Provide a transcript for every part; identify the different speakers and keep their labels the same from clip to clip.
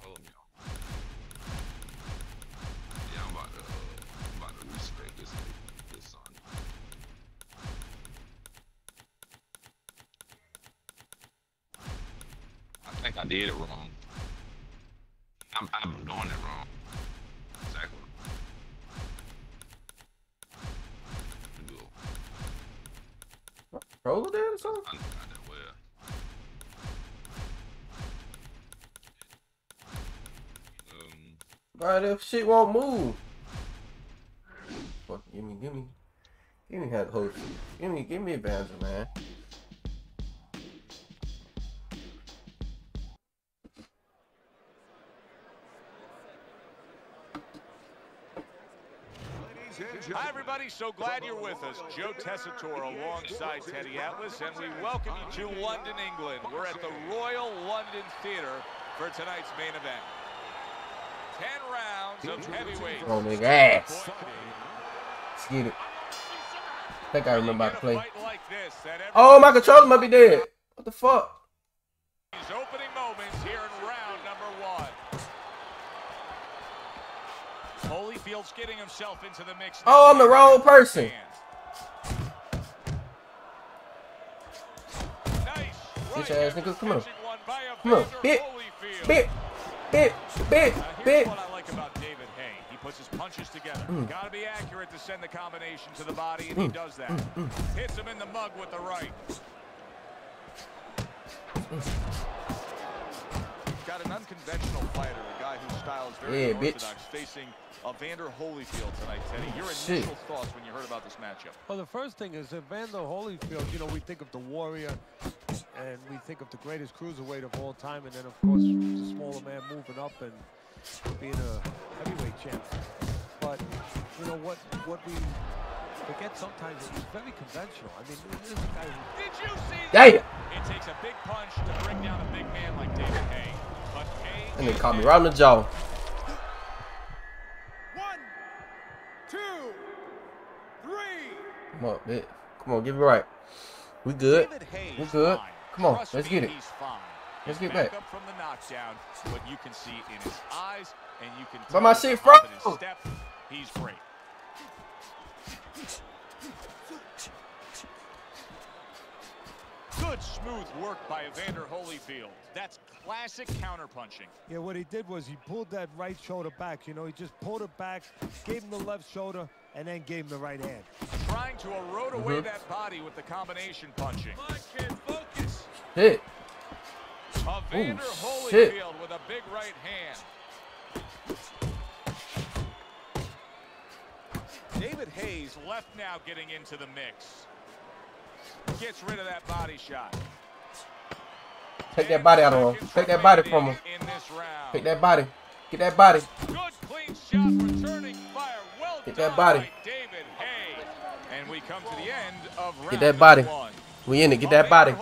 Speaker 1: telling y'all. Yeah, I'm about to, uh, I'm about to respect this, this son. I think I did it wrong. I'm, I'm doing it wrong. Exactly.
Speaker 2: Roller there or something?
Speaker 1: I I
Speaker 2: Bro, that shit won't move. Fuck, give me, give me, give me that host. Give me, give me a banjo, man.
Speaker 3: Hi, everybody. So glad you're with us. Joe Tessitore alongside Teddy Atlas, and we welcome you to London, England. We're at the Royal London Theatre for tonight's main event. Ten rounds of heavyweight.
Speaker 2: Oh, nigga, ass. Let's get it. I think I remember how to play.
Speaker 3: Like this, that
Speaker 2: Oh, my controller might be dead. What the fuck?
Speaker 3: These opening moments here in round number one. Holyfield's getting himself into the mix.
Speaker 2: Oh, I'm the wrong person.
Speaker 3: Nice
Speaker 2: Bitch
Speaker 3: right
Speaker 2: ass
Speaker 3: hand
Speaker 2: niggas, come on.
Speaker 3: catching one by
Speaker 2: Come on, bit,
Speaker 3: Holyfield.
Speaker 2: Bit, bit, bit,
Speaker 3: here's what I like about David Haye. He puts his punches together.
Speaker 2: Mm.
Speaker 3: Got to be accurate to send the combination to the body, and he does that.
Speaker 2: mm.
Speaker 3: Hits him in the mug with the right. Got an unconventional fighter, a guy whose style is very
Speaker 2: Yeah, bitch.
Speaker 3: facing Evander Holyfield tonight, Teddy. Your
Speaker 2: Shit.
Speaker 3: initial thoughts when you heard about this matchup?
Speaker 4: Well, the first thing is Evander Holyfield, you know, we think of the Warrior, and we think of the greatest cruiserweight of all time, and then, of course, the smaller man moving up and being a heavyweight champ. But, you know, what what we forget sometimes is he's very conventional. I mean, this is a guy who
Speaker 3: Did you see
Speaker 2: Damn.
Speaker 3: that? It takes a big punch to bring down a big man like David Haye. But Haye
Speaker 2: And they
Speaker 3: is
Speaker 2: caught me
Speaker 3: Hay.
Speaker 2: right on the jaw.
Speaker 5: One, two, three.
Speaker 2: Come on, bit. Come on, give it right. We good. We good.
Speaker 3: Fine.
Speaker 2: Come on, let's get it. Let's get back.
Speaker 3: up from the knockdown, but you can see in his eyes, and you can
Speaker 2: But my shit
Speaker 3: hop
Speaker 2: froze.
Speaker 3: step, he's great. Good smooth work by Evander Holyfield. That's classic counterpunching.
Speaker 4: Yeah, what he did was he pulled that right shoulder back. You know, he just pulled it back, gave him the left shoulder, and then gave him the right hand.
Speaker 3: Trying to erode away
Speaker 2: Mhm.
Speaker 3: that body with the combination punching. Come on, kid, focus.
Speaker 2: Hit.
Speaker 3: Evander
Speaker 2: Oh, shit.
Speaker 3: Holyfield with a big right hand. David Haye's left now getting into the mix. Gets rid of that body shot.
Speaker 2: Take that body out of him. Take that body from him.
Speaker 3: In this round.
Speaker 2: Take that body. Get that body.
Speaker 3: Good clean shot, returning fire. Well
Speaker 2: Get that body.
Speaker 3: David Hayes. And we come to the end of round
Speaker 2: Get that body.
Speaker 3: one.
Speaker 2: We in it. Get that body.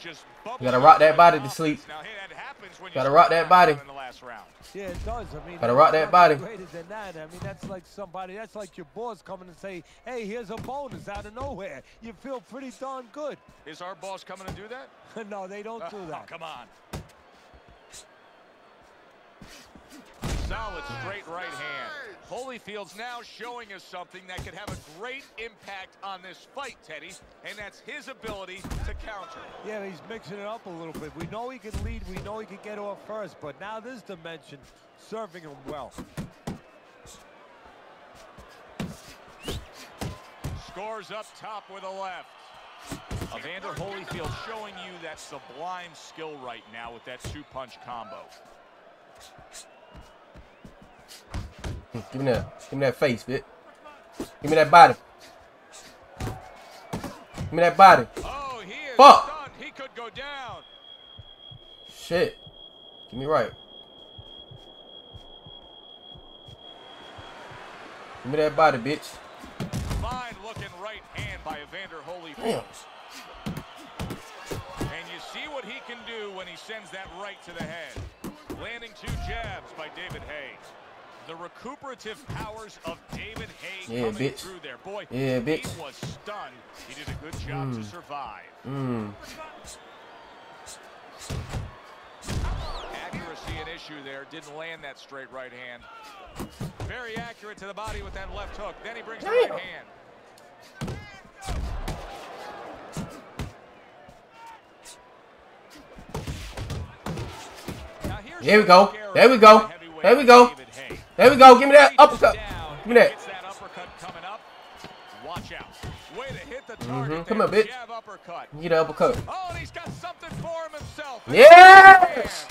Speaker 3: Evander just
Speaker 2: You gotta rock that body to sleep.
Speaker 3: Now, hey, that happens when you
Speaker 2: Gotta
Speaker 3: score
Speaker 2: rock that body.
Speaker 3: in the last round.
Speaker 4: Yeah, it does. I mean,
Speaker 2: Gotta rock that body.
Speaker 4: Greater than that. I mean, that's like somebody. That's like your boss coming and say, "Hey, here's a bonus out of nowhere." You feel pretty darn good.
Speaker 3: Is our boss coming to do that?
Speaker 4: no, they don't do
Speaker 3: Oh,
Speaker 4: that.
Speaker 3: come on. Solid straight right hand. Holyfield's now showing us something that could have a great impact on this fight, Teddy, and that's his ability to counter.
Speaker 4: Yeah, he's mixing it up a little bit. We know he can lead. We know he can get off first, but now this dimension serving him well.
Speaker 3: Scores up top with a left. Evander Holyfield showing you that sublime skill right now with that two-punch combo.
Speaker 2: Give me that. Give me that face, bit. Give me that body. Give me that body.
Speaker 3: Oh, he is
Speaker 2: Fuck.
Speaker 3: stunned. He could go down.
Speaker 2: Shit. Give me right. Give me that body, bitch.
Speaker 3: Fine looking right hand by Evander Holyfield. And you see what he can do when he sends that right to the head. Landing two jabs by David Haye. The recuperative powers of David Haye
Speaker 2: Yeah,
Speaker 3: coming
Speaker 2: bitch.
Speaker 3: through there. Boy,
Speaker 2: Yeah, bitch.
Speaker 3: he was stunned. He did a good job to
Speaker 2: Mm.
Speaker 3: survive.
Speaker 2: Mmm.
Speaker 3: Accuracy an issue there. Didn't land that straight right hand. Very accurate to the body with that left hook. Then he brings the right hand.
Speaker 2: There we go. There we go.
Speaker 3: the
Speaker 2: There we go.
Speaker 3: David Haye.
Speaker 2: There we go. Give me that uppercut. Give me that.
Speaker 3: Gets that uppercut coming up. Watch out. Way to hit the
Speaker 2: Mhm. Come on, bitch.
Speaker 3: Jab uppercut.
Speaker 2: Get the uppercut.
Speaker 3: Oh, and he's got something for him himself.
Speaker 2: Yes!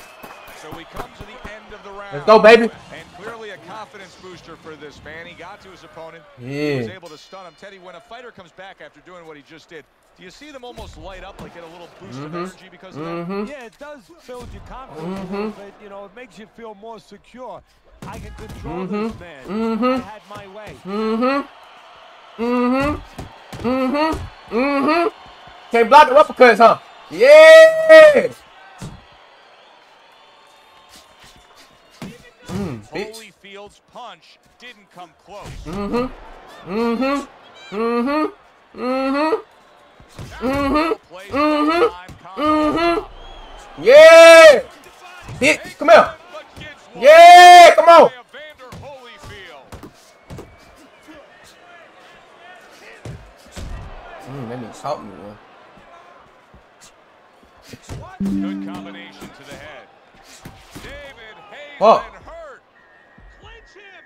Speaker 3: So we come to the end of the round.
Speaker 2: Let's go, baby.
Speaker 3: And clearly a confidence booster for this man. He got to his opponent. He was able to stun him. Teddy, when a fighter comes back after doing what he just did, do you see them almost light up, like get a little boost of
Speaker 2: Mhm.
Speaker 3: energy because of?
Speaker 2: Mm-hmm.
Speaker 4: Yeah, it does build your confidence a little bit. You know, it makes you feel more secure. I can control this man.
Speaker 2: Mhm.
Speaker 4: I had my way.
Speaker 2: Mm-hmm. Mm-hmm. Mm-hmm. Mm-hmm. Can't block the uppercuts, huh? Yeah. Mm, bitch.
Speaker 3: Holyfield's punch didn't come close.
Speaker 2: Mm-hmm. Mm-hmm. Mm-hmm. Mm-hmm. Mm-hmm. Mhm.
Speaker 3: combo.
Speaker 2: Mhm. Yeah. Bitch, come here.
Speaker 3: But gets one
Speaker 2: Yeah, come on.
Speaker 3: by Evander Holyfield.
Speaker 2: Mm, that nigga caught me, man.
Speaker 3: Good combination to the head. David Haye's
Speaker 2: Fuck.
Speaker 3: been hurt. Clinch him.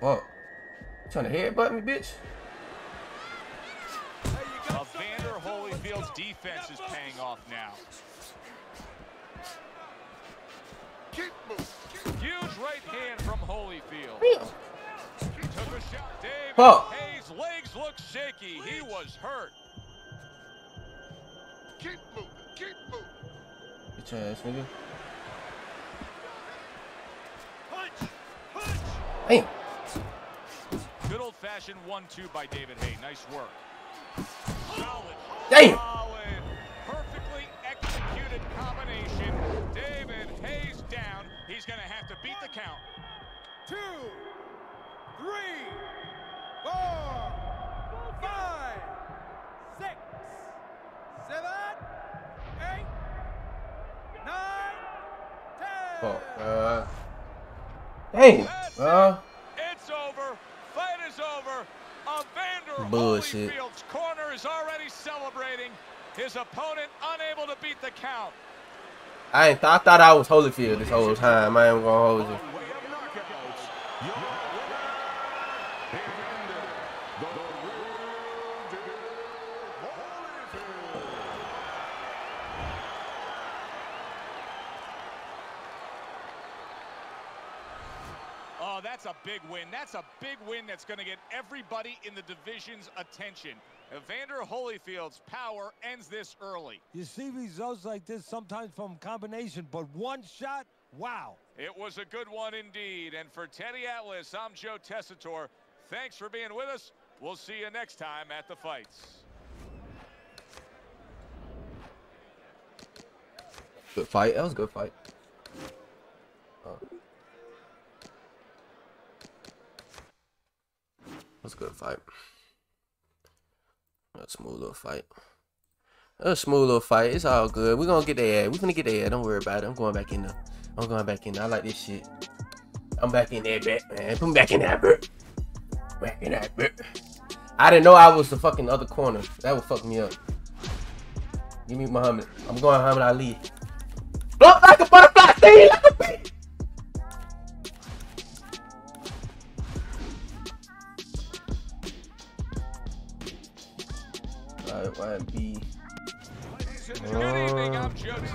Speaker 2: Fuck. Trying to headbutt me, bitch?
Speaker 3: Evander Holyfield's defense is paying off now. Huge right hand from Holyfield.
Speaker 2: Damn.
Speaker 3: Took a shot. David
Speaker 2: Fuck.
Speaker 3: Haye's legs look shaky. He was hurt.
Speaker 2: Bitch ass nigga. Damn.
Speaker 3: Good old-fashioned one-two by David Haye. Nice work. Solid.
Speaker 2: Damn.
Speaker 3: He's going to have to beat the count.
Speaker 5: two, three, four, five, six, seven, eight, nine, ten.
Speaker 2: Fuck. Uh. Damn.
Speaker 3: That's
Speaker 2: Uh.
Speaker 3: it. It's over. Fight is over. Evander
Speaker 2: Bullshit.
Speaker 3: Holyfield's corner is already celebrating. His opponent unable to beat the count.
Speaker 2: I ain't th- I thought I was Holyfield this whole time. I ain't gonna hold you.
Speaker 3: Oh, that's a big win. That's a big win that's going to get everybody in the division's attention. Evander Holyfield's power ends this early.
Speaker 4: You see results like this sometimes from combination, but one shot, wow.
Speaker 3: It was a good one indeed. And for Teddy Atlas, I'm Joe Tessitore. Thanks for being with us. We'll see you next time at the fights.
Speaker 2: Good fight. That was a good fight. Oh. That was a good fight. A smooth little fight. A smooth little fight. It's all good. We're gonna get there. We're gonna get there. Don't worry about it. I'm going back in there. I'm going back in there. I like this shit. I'm back in there, man. Put me back in that bit. Back in that bit. I didn't know I was the fucking other corner. That would fuck me up. Give me Muhammad. I'm going Muhammad Ali. Look like a butterfly, sting like a bee.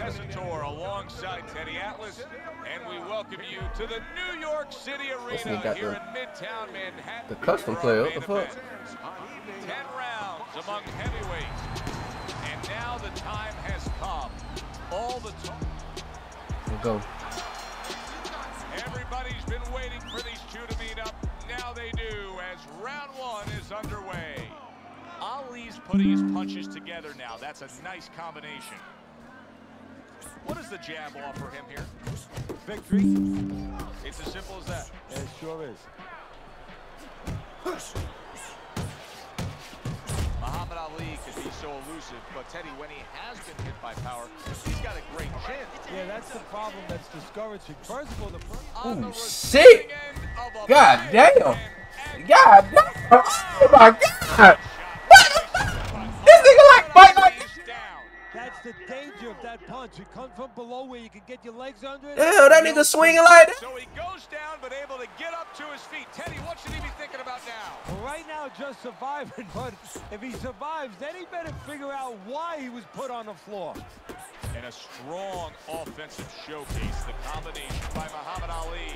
Speaker 3: Tessitore alongside Teddy Atlas, and we welcome you to the New York City Arena here
Speaker 2: the-
Speaker 3: in Midtown Manhattan.
Speaker 2: the custom player, what the fuck?
Speaker 3: Ten rounds among heavyweights, and now the time has come. All the talk.
Speaker 2: Let's go.
Speaker 3: Everybody's been waiting for these two to meet up. Now they do as round one is underway. Ali's putting his punches together now. That's a nice combination. What does the jab offer him here?
Speaker 4: Victory?
Speaker 3: It's as simple as that.
Speaker 4: It sure is.
Speaker 3: Muhammad Ali because he's so elusive. But Teddy, when he has been hit by power, he's got a great chin.
Speaker 4: Yeah, that's the problem that's discouraging. First of all, the first
Speaker 3: On the
Speaker 2: shit.
Speaker 3: end of a
Speaker 2: God damn. God damn. Oh my god. What the fuck? This nigga like fight like
Speaker 3: He's down.
Speaker 4: That's the danger of that punch. It comes from below where you can get your legs under it.
Speaker 2: Damn, that nigga swinging like that.
Speaker 3: So he goes down, but able to get up to his feet. Teddy, what should he be thinking about now?
Speaker 4: Well, right now, just surviving. But if he survives, then he better figure out why he was put on the floor.
Speaker 3: And a strong offensive showcase. The combination by Muhammad Ali.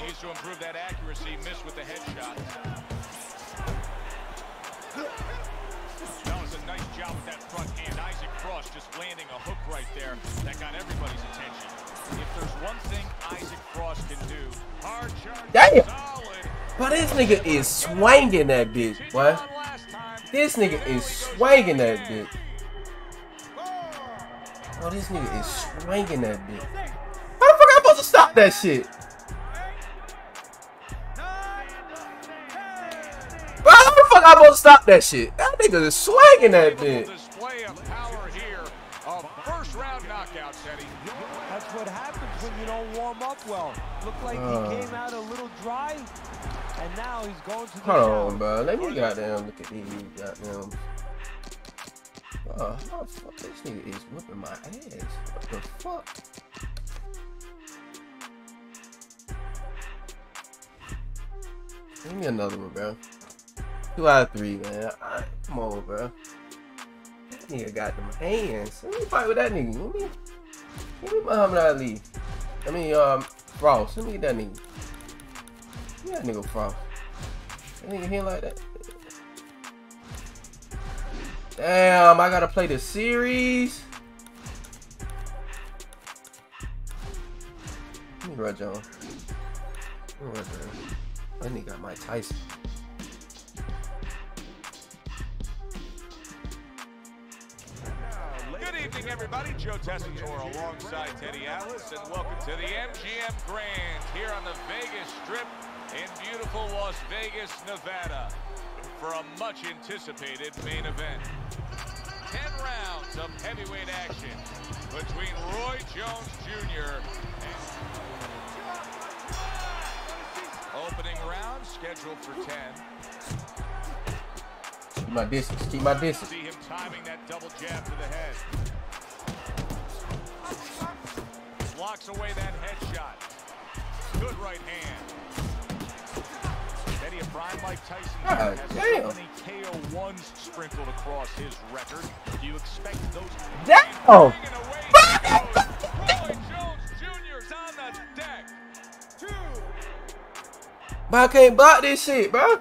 Speaker 3: Needs to improve that accuracy. Missed with the headshot. That was a nice job with that front hand. Isaac Frost just landing a hook right there. That got everybody's attention. If there's one thing Isaac Frost can do, hard charge,
Speaker 2: Damn.
Speaker 3: solid.
Speaker 2: But this nigga is swinging that bitch, boy.
Speaker 3: On last time.
Speaker 2: This nigga is swinging that bitch. Oh, this nigga is swinging that bitch. How the fuck am I supposed to stop that shit? Bro, how the fuck am I supposed to stop that shit? That nigga is swinging that bitch.
Speaker 3: Display of power here. A first round knockout, Teddy.
Speaker 4: That's what happens when you don't warm up well. Looked like
Speaker 2: Uh.
Speaker 4: he came out a little dry, and now he's going to the
Speaker 2: Hold
Speaker 4: shower.
Speaker 2: on, bro. Let me goddamn look at these goddamn. Oh, how the fuck this nigga is whipping my ass? What the fuck? Give me another one, bro. Two out of three, man. Alright, come on, bro. That nigga got them hands. Let me fight with that nigga. Let me, give me Muhammad Ali. I mean, um, Frost. Let me get that nigga. That nigga Frost. That nigga here like that. Damn, I gotta play the series. Let me run, John. Let me run, John. That nigga got Mike Tyson.
Speaker 3: Good evening, everybody. Joe Tessitore alongside Teddy Atlas, and welcome to the MGM Grand here on the Vegas Strip in beautiful Las Vegas, Nevada, for a much anticipated main event. 10 rounds of heavyweight action between Roy Jones Jr. and opening round scheduled for 10.
Speaker 2: Keep my distance. Keep my distance.
Speaker 3: See him timing that double jab to the head. Blocks away that headshot. Good right hand. Eddie, a prime Mike Tyson
Speaker 2: God
Speaker 3: has
Speaker 2: damn.
Speaker 3: so many KO1s sprinkled across his record. Do you expect those?
Speaker 2: Damn.
Speaker 3: Banging away he goes. Jones Jr.'s on the deck.
Speaker 2: But I can't block this shit, bro.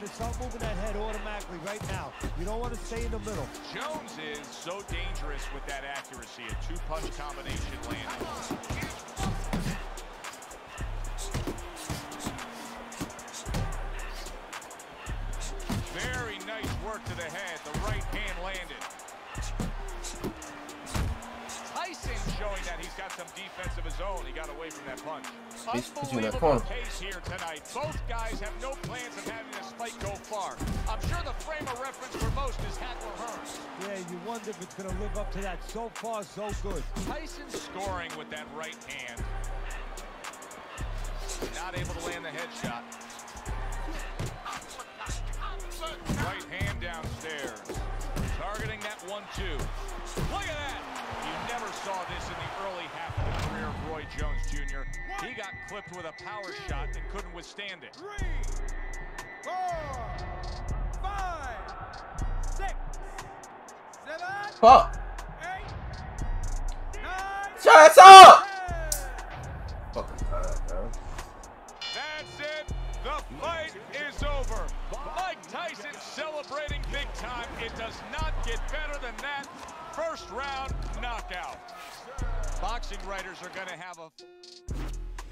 Speaker 4: Got to start moving that head automatically right now. You don't want to stay in the middle.
Speaker 3: Jones is so dangerous with that accuracy, a two-punch combination landing. Very nice work to the head. The right hand landed. Got some defense of his own. He got away from that punch.
Speaker 2: Bitch, put you in that corner.
Speaker 3: case here tonight. Both guys have no plans of having this fight go far. I'm sure the frame of reference for most is Hagler Hearns.
Speaker 4: Yeah, you wonder if it's going to live up to that. So far, so good.
Speaker 3: Tyson scoring with that right hand. Not able to land the headshot. Right hand downstairs. Targeting that one-two. He clipped with a power shot and couldn't withstand it.
Speaker 5: Three, four, five, six, seven,
Speaker 2: Fuck.
Speaker 5: eight, nine,
Speaker 2: Shut up.
Speaker 5: ten.
Speaker 2: Fucking time, bro.
Speaker 3: That's it. The fight is over. Mike Tyson celebrating big time. It does not get better than that. First round knockout. Boxing writers are going to have a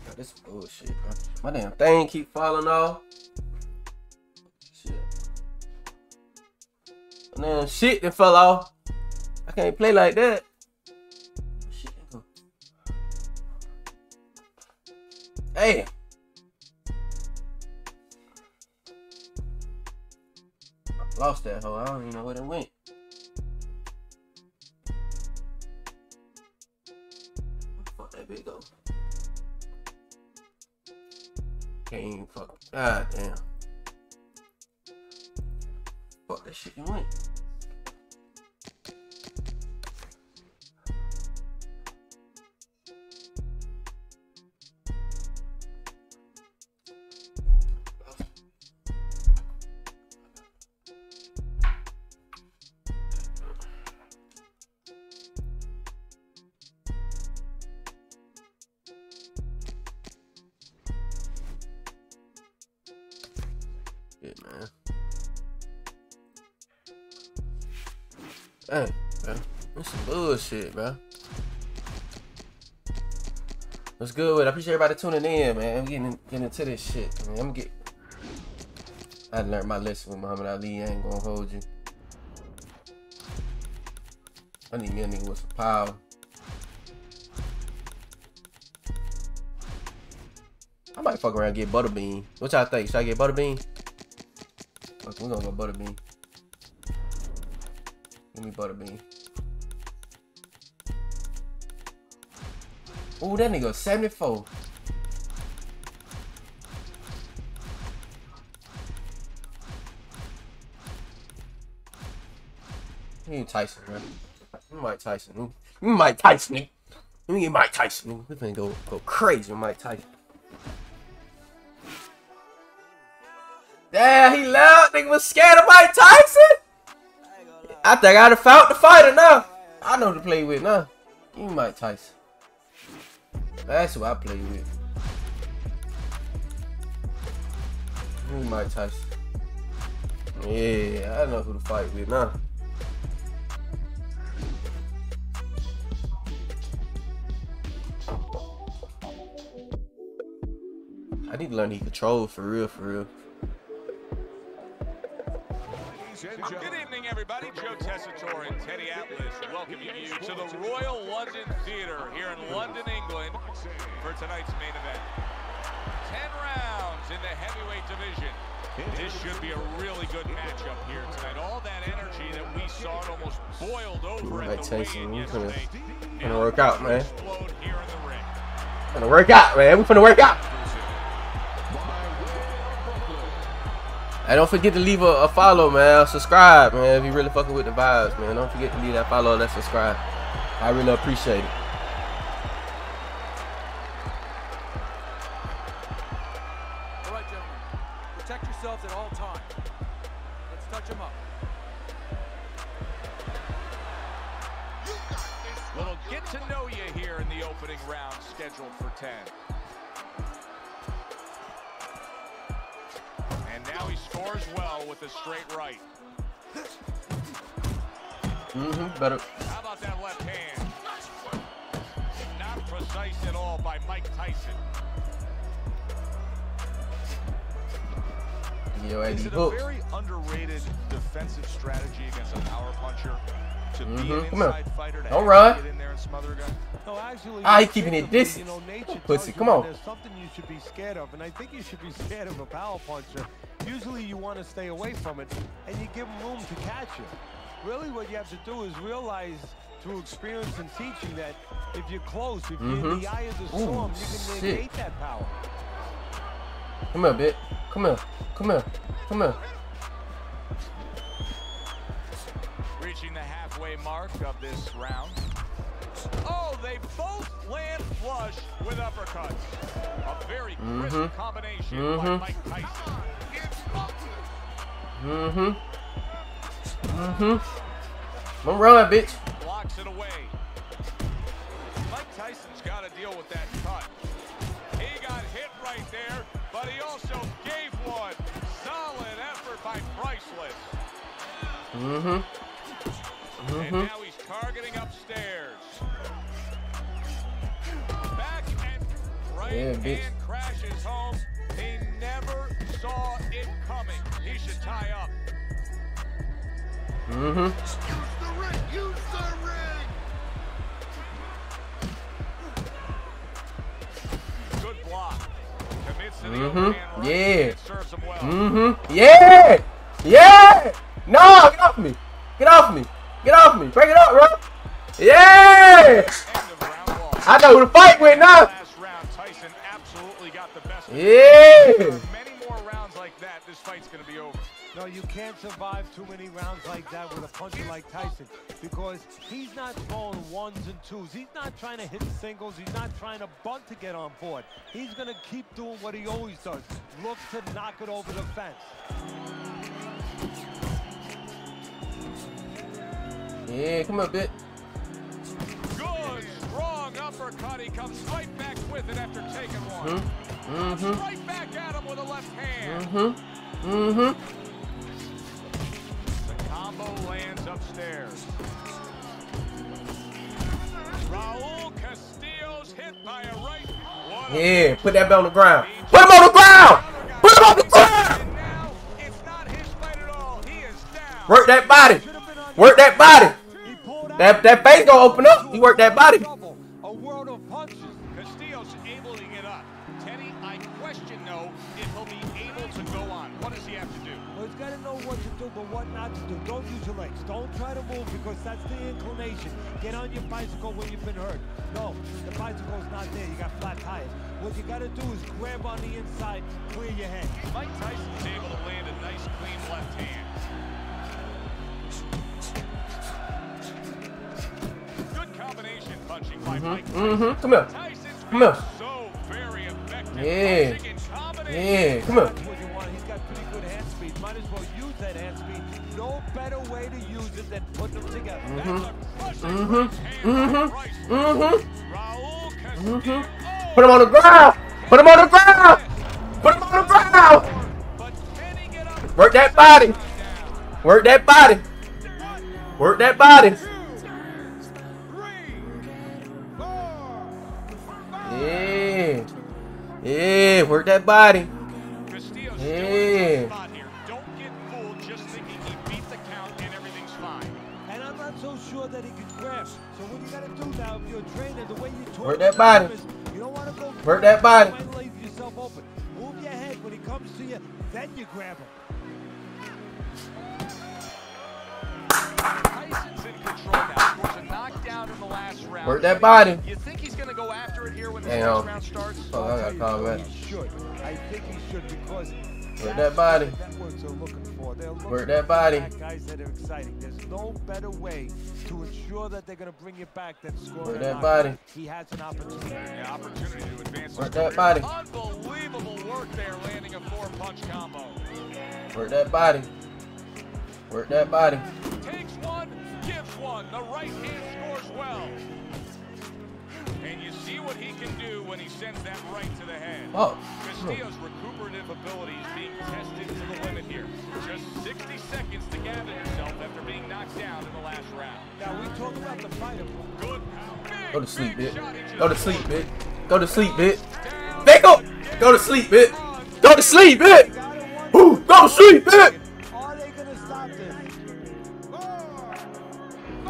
Speaker 2: Bro, this bullshit, bro. My damn thing keep falling off. Shit. My damn shit that fell off. I can't play like that. Hey. Lost that hoe. I don't even know where it went. Fuck that big go? Can't even fuck. God damn. Fuck that shit you went. Bullshit, bro. What's good? I appreciate everybody tuning in, man. I'm getting, getting into this shit, man. I'm get. I learned my lesson with Muhammad Ali. I ain't gonna hold you. I need me a nigga with some power. I might fuck around get Butterbean. What y'all think? Should I get Butterbean? Okay, we're gonna go Butterbean. Give me Butterbean. Ooh, that nigga 74. Give me Tyson, man. Me Mike Tyson. Me Mike Tyson. Let me get Mike Tyson. We finna go go crazy with Mike Tyson. Damn, he left. Nigga was scared of Mike Tyson. I think I'd have found the fighter now. I know to play with now. Me Mike Tyson. That's who I play with. Who Mike Tyson. Yeah, I don't know who to fight with now. I need to learn to control for real, for real.
Speaker 3: Everybody. Joe Tessitore and Teddy Atlas welcoming you to the Royal London Theatre here in London, England for tonight's main event. Ten rounds in the heavyweight division. This should be a really good matchup here tonight. All that energy that we saw it almost boiled over at the weigh-in yesterday. Now
Speaker 2: work out, man.
Speaker 3: explode here in the ring.
Speaker 2: Finna work out, man. We're gonna work out. Hey, don't forget to leave a, a follow, man. Subscribe, man. If you really fucking with the vibes, man. Don't forget to leave that follow, that subscribe. I really appreciate it.
Speaker 5: All right, gentlemen. Protect yourselves at all times. Let's touch up.
Speaker 3: Well, get to know you here in the opening round scheduled for 10. Scores well with a straight right.
Speaker 2: Mm-hmm. Better.
Speaker 3: How about that left hand? Not precise at all by Mike Tyson.
Speaker 2: Yo,
Speaker 3: Is it a very underrated defensive strategy against a power puncher? To be
Speaker 2: Mhm. Come here.
Speaker 3: inside fighter to
Speaker 2: Don't run.
Speaker 3: get in there and smother a guy?
Speaker 4: No, actually,
Speaker 2: Ah, he keeping it
Speaker 4: instinctively,
Speaker 2: distance.
Speaker 4: You know, nature
Speaker 2: Pussy, come on.
Speaker 4: There's something you should be scared of, and I think you should be scared of a power puncher. Usually, you want to stay away from it, and you give him room to catch you. Really, what you have to do is realize through experience and teaching that if you're close, if you're in
Speaker 2: Mhm.
Speaker 4: the eye of the
Speaker 2: Ooh,
Speaker 4: storm, you can
Speaker 2: shit.
Speaker 4: negate that power.
Speaker 2: Come here, bitch. Come here. Come here. Come here.
Speaker 3: Reaching the halfway mark of this round. Oh, they both land flush with uppercuts. A very crisp
Speaker 2: Mhm.
Speaker 3: combination by
Speaker 2: Mhm.
Speaker 3: Mike Tyson.
Speaker 2: Mm-hmm. Mm-hmm. I'm run, bitch.
Speaker 3: Blocks it away. Mike Tyson's got to deal with that cut. He got hit right there, but he also gave one. Solid effort by Priceless.
Speaker 2: Mm-hmm.
Speaker 3: And
Speaker 2: Mm-hmm.
Speaker 3: now he's targeting upstairs. Back and right
Speaker 2: Yeah, bitch.
Speaker 3: hand crashes home. He never saw it coming. He should tie up.
Speaker 2: Mm-hmm.
Speaker 3: Good block. Submits to the
Speaker 2: Mhm.
Speaker 3: overhand right.
Speaker 2: Yeah.
Speaker 3: It serves him well.
Speaker 2: Mm-hmm. Yeah. Yeah. No, get off me. Get off me. Get off me. Break it up, bro. Yeah. I know who to fight with now. Yeah.
Speaker 4: No, you can't survive too many rounds like that with a puncher like Tyson because he's not throwing ones and twos. He's not trying to hit singles. He's not trying to bunt to get on board. He's going to keep doing what he always does. Look to knock it over the fence.
Speaker 2: Yeah, come on, bit.
Speaker 3: Good, strong uppercut. He comes right back with it after taking one.
Speaker 2: Mm-hmm.
Speaker 3: Comes right back at him with a left hand.
Speaker 2: Mm-hmm. Mm-hmm.
Speaker 3: The combo lands upstairs. Raul Castillo's hit by a right. What
Speaker 2: Yeah, put that belt on the ground. Put him on the ground. Put him on the ground.
Speaker 3: And now it's not his fight at all. He is down.
Speaker 2: Work that body. Work that body. That that face gonna open up. You work that body.
Speaker 4: A world of punches.
Speaker 3: Castillo's able to get up. Teddy, I question though if he'll be able to go on. What does he have to do?
Speaker 4: Well, he's got to know what to do, but what not to do. Don't use your legs. Don't try to move because that's the inclination. Get on your bicycle when you've been hurt. No, the bicycle's not there. You got flat tires. What you got to do is grab on the inside, clear your head.
Speaker 3: Mike Tyson's able to land a nice clean left hand. Good combination punching by Mike
Speaker 2: Mm-hmm. Come here. Come
Speaker 3: been
Speaker 2: here.
Speaker 3: so very effective
Speaker 2: Yeah.
Speaker 3: punching in combination.
Speaker 2: Yeah, come here.
Speaker 4: That's what you want. He's got pretty good hand speed. Might as well use that hand speed. No better way to use it than putting them together.
Speaker 3: That's a crushing
Speaker 2: Mm-hmm.
Speaker 3: right hand by Bryce.
Speaker 2: Mm-hmm.
Speaker 3: Raul
Speaker 2: Mm-hmm. Put him on the ground. Put him on the ground. Put him on the ground.
Speaker 3: But can he get up?
Speaker 2: Work that body. Work that body. Work that body. Yeah. Yeah, work that body. Yeah.
Speaker 3: still in a tough spot here. Don't get fooled just thinking he beat the count and everything's fine.
Speaker 4: And I'm not so sure that he can grab. So what you got to do now, if you're a trainer, the way you
Speaker 2: Work that body.
Speaker 4: is you don't want to go
Speaker 2: Work that body.
Speaker 4: Leave yourself open. Move your head when he comes to you, then you grab him.
Speaker 2: Work that body.
Speaker 3: You think he's going to go after it here when this
Speaker 2: Damn.
Speaker 3: round starts?
Speaker 2: Oh, I got called back.
Speaker 4: He should. I think he should because
Speaker 2: Work that body.
Speaker 4: what the networks are looking for. Looking
Speaker 2: Work that body.
Speaker 4: at guys that are exciting. There's no better way to ensure that they're going to bring you back than scoring
Speaker 2: Work that
Speaker 4: knockout.
Speaker 2: body.
Speaker 4: He has an opportunity.
Speaker 3: Yeah, opportunity to advance his
Speaker 2: Work that body.
Speaker 3: Unbelievable work there, landing a four-punch combo.
Speaker 2: Work that body. Work that body.
Speaker 3: Takes one, gives one. The right hand scores well. And you see what he can do when he sends that right to the head.
Speaker 2: Oh.
Speaker 3: Castillo's recuperative abilities being tested to the limit here. Just 60 seconds to gather yourself after being knocked down in the last round.
Speaker 4: Now, we talk about the fighter.
Speaker 3: Good. Big,
Speaker 2: Go to sleep,
Speaker 3: big
Speaker 2: bitch.
Speaker 3: shot. He just
Speaker 2: Go to sleep,
Speaker 3: blocked.
Speaker 2: bitch. Go to sleep, bitch.
Speaker 3: Down.
Speaker 2: Pick up. Go to sleep, bitch. Go to sleep, bitch. Ooh, go to sleep, bitch.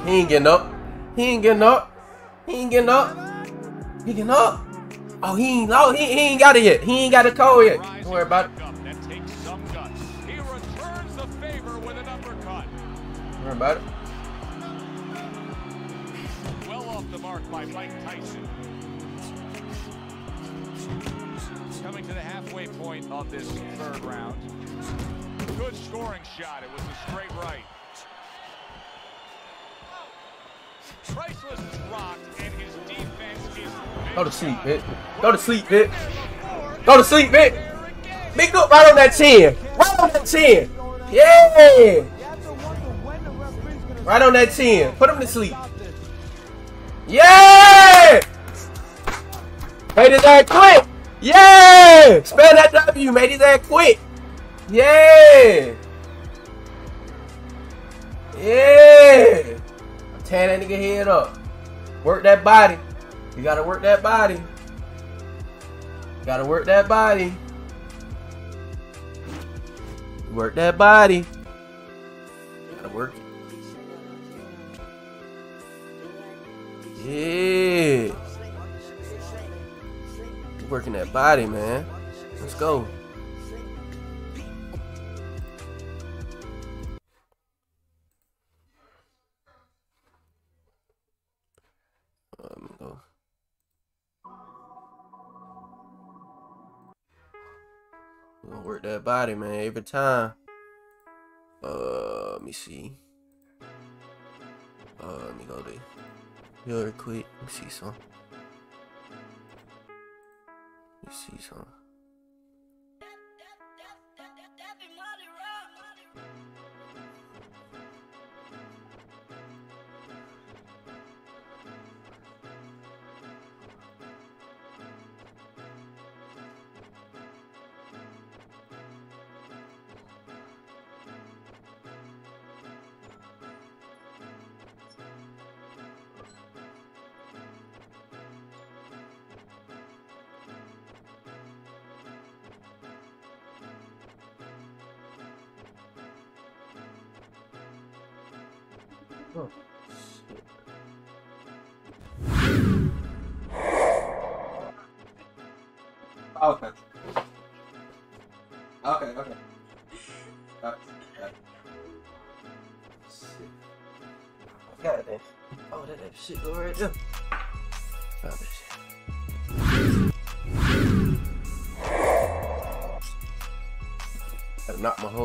Speaker 2: He ain't getting up. He ain't getting up. He ain't getting up. He getting up. Oh, he ain't. Oh, he, he ain't got it yet. He ain't got a call yet. Don't worry about it. Don't worry about it.
Speaker 3: Well off the mark by Mike Tyson. Coming to the halfway point of this third round. Good scoring shot. It was a straight right. Priceless is rocked, and his defense is.
Speaker 2: Go to sleep, bitch. Go to sleep, bitch. Go to sleep, bitch. Big up right on that chin. Right on that chin. Yeah. Right on that chin. Put him to sleep. Yeah. Made his ass quick. Yeah. Spell that W. Made his ass quick. Yeah. Yeah. Tearing that nigga head up. Work that body. You gotta work that body. Gotta work that body. Work that body. Gotta work it. Yeah. Working that body, man. Let's go. We gonna work that body, man, every time. Uh, let me see. Uh, let me go there. Real quick. Let me see some. Let me see some.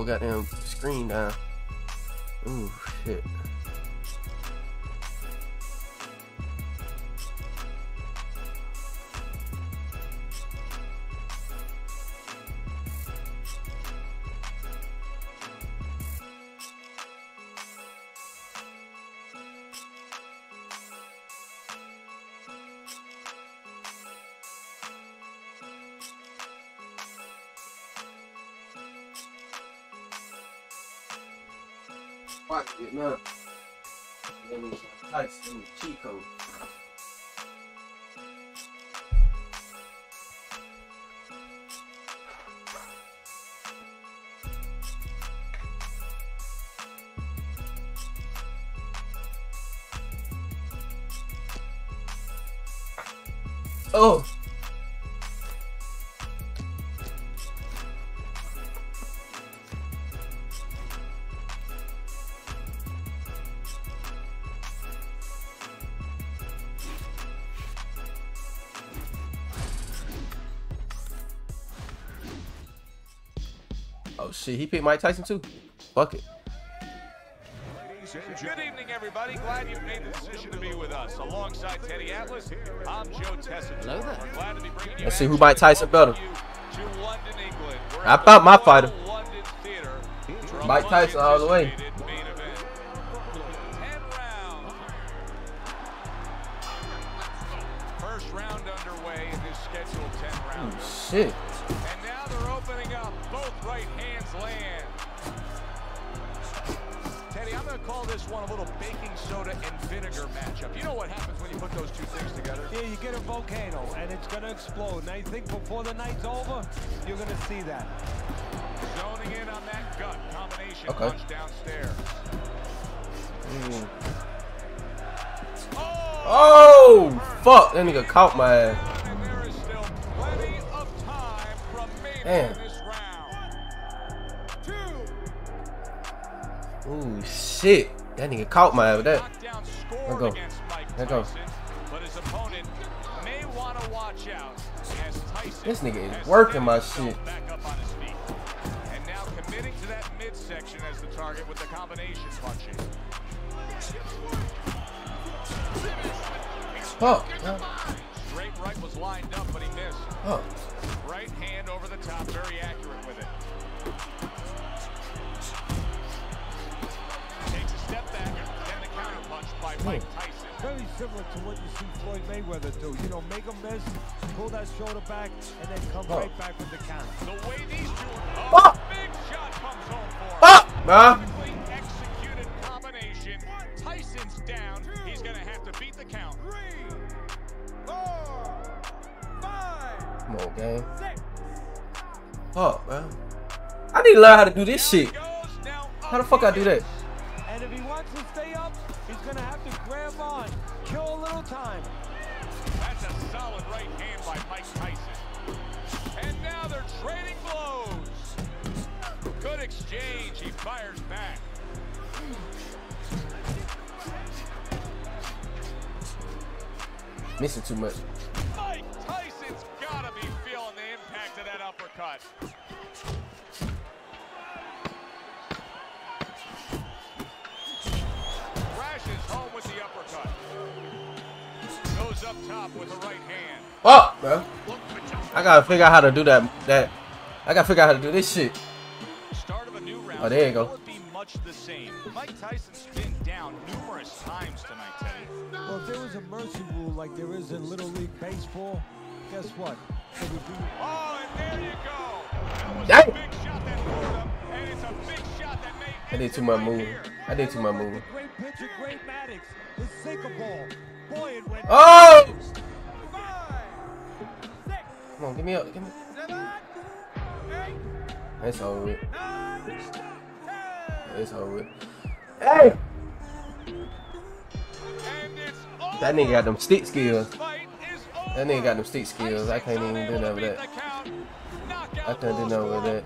Speaker 2: Goddamn screen down. Oh. Oh shit, he picked Mike Tyson too. Fuck it.
Speaker 3: Good evening, everybody. Glad you've made the decision to be with us. Alongside Teddy Atlas, I'm Joe Tessitore.
Speaker 5: Hello there.
Speaker 3: Glad to be bringing you
Speaker 2: Let's see who Mike Tyson better.
Speaker 3: To London, England.
Speaker 2: I thought my fighter.
Speaker 3: London Theatre for a
Speaker 2: Mike Tyson all the way. Caught my ass. Damn. Ooh shit! That nigga caught my ass with that. Let go. Let go. This nigga is working my shit.
Speaker 3: And now committing to that midsection as the target with the combination.
Speaker 2: Fuck. need to learn how to do this shit. How the fuck I do that?
Speaker 4: And if he wants to stay up, he's gonna have to grab on, kill a little time.
Speaker 3: That's a solid right hand by Mike Tyson. And now they're trading blows. Good exchange. He fires back.
Speaker 2: Missing too much. I gotta figure out how to do that. That I gotta figure out how to do this shit.
Speaker 3: Start of a new round.
Speaker 2: Oh, there you go.
Speaker 3: Be much the same? Mike Tyson's been down numerous times tonight, Teddy.
Speaker 4: Well, if there was a mercy rule like there is in Little League Baseball, guess what? It would be
Speaker 3: Oh, and there you go. That was a big shot that lured him, and it's a big shot that may
Speaker 2: I did
Speaker 3: end
Speaker 2: too
Speaker 3: it
Speaker 2: much
Speaker 3: right
Speaker 2: moving.
Speaker 3: here.
Speaker 2: I did too much move.
Speaker 4: great pitcher, Greg Maddux. The sinker ball. Boy, it went.
Speaker 2: Oh! Come on, give me up. Give me. It's over. It's over. Hey! That nigga got them stick skills. That nigga got them stick skills. I can't even do nothing with that. I can't do nothing with that.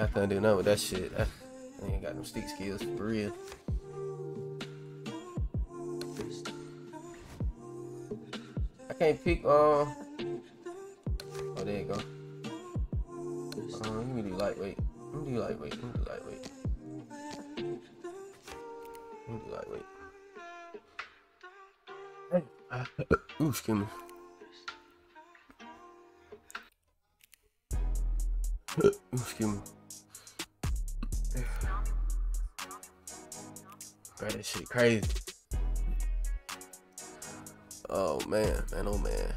Speaker 2: I couldn't do nothing with that shit. I ain't got them stick skills for real. Can't pick. Uh, oh, there you go. Uh, let me do lightweight. Let me do lightweight. Let me do lightweight. Let me do lightweight. Hey. Ooh, excuse me. Ooh, excuse me. Bro, that shit crazy. Oh man, man, oh man.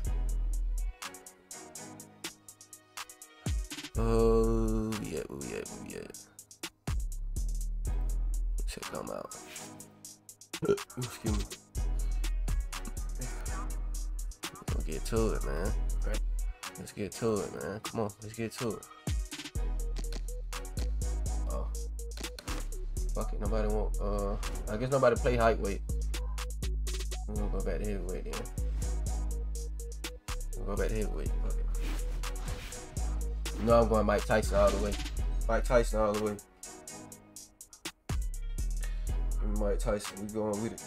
Speaker 2: Oh yeah, oh yeah, oh yeah. Check them out. Excuse me. Let's get to it, man. Right. Let's get to it, man. Come on, let's get to it. Oh. Fuck it, nobody want uh I guess nobody play height weight. We're gonna go back to heavyweight then. We'll go back to heavyweight. It. You know I'm going Mike Tyson all the way. Mike Tyson all the way. Mike Tyson, we going with it.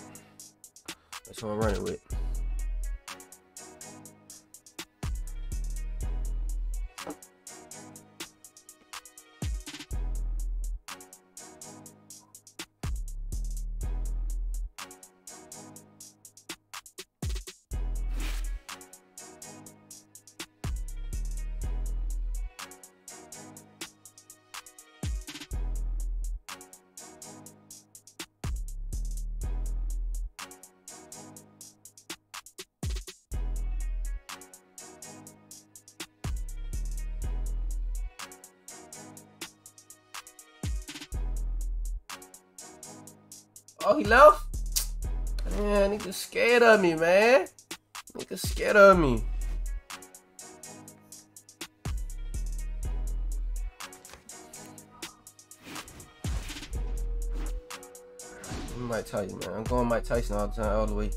Speaker 2: That's what I'm running with. Oh, he left? Man, nigga scared of me, man. Nigga scared of me. I might tell you, man. I'm going Mike Tyson all the time, all the way.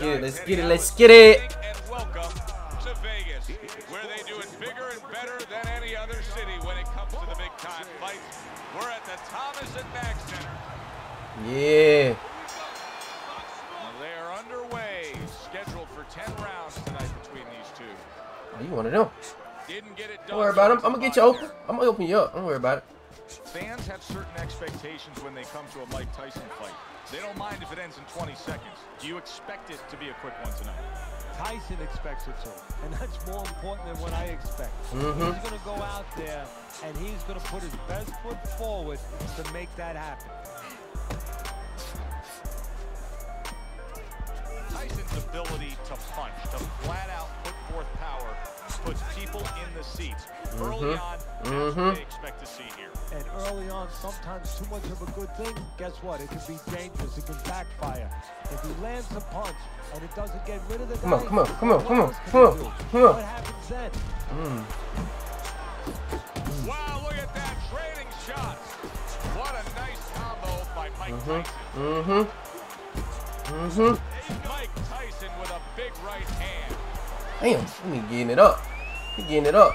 Speaker 2: Let's get it. Let's get it. Let's get it.
Speaker 3: Vegas, where they do it bigger and better than any other city when it comes to the big time fights. We're at the Thomas and Mack Center.
Speaker 2: Yeah.
Speaker 3: They are underway, scheduled for 10 rounds tonight between these two.
Speaker 2: Oh, you
Speaker 3: want to know? Done.
Speaker 2: Don't worry about him. I'm gonna get you open. I'm gonna open you up. Don't worry about it.
Speaker 3: Fans have certain expectations when they come to a Mike Tyson fight. They don't mind if it ends in 20 seconds. Do you expect it to be a quick one tonight?
Speaker 4: Tyson expects it to, and that's more important than what I expect.
Speaker 2: Mhm.
Speaker 4: He's going to go out there and he's going to put his best foot forward to make that happen.
Speaker 3: Tyson's ability to punch, to flat out put forth power, puts people in the seats. Early
Speaker 2: Mhm.
Speaker 3: on, that's
Speaker 2: Mhm.
Speaker 4: And early on, sometimes too much of a good thing, guess what? It can be dangerous. It can backfire. If he lands a punch and it doesn't get rid of the
Speaker 2: Come on, come on, come on, come on, come on, come on.
Speaker 4: What happens then?
Speaker 2: Mm.
Speaker 3: Wow, look at that. Trading shots. What a nice combo by Mike
Speaker 2: Mhm.
Speaker 3: Tyson.
Speaker 2: Mhm. Mhm.
Speaker 3: Mike Tyson with a big right hand.
Speaker 2: Damn, he getting it up. He getting it up.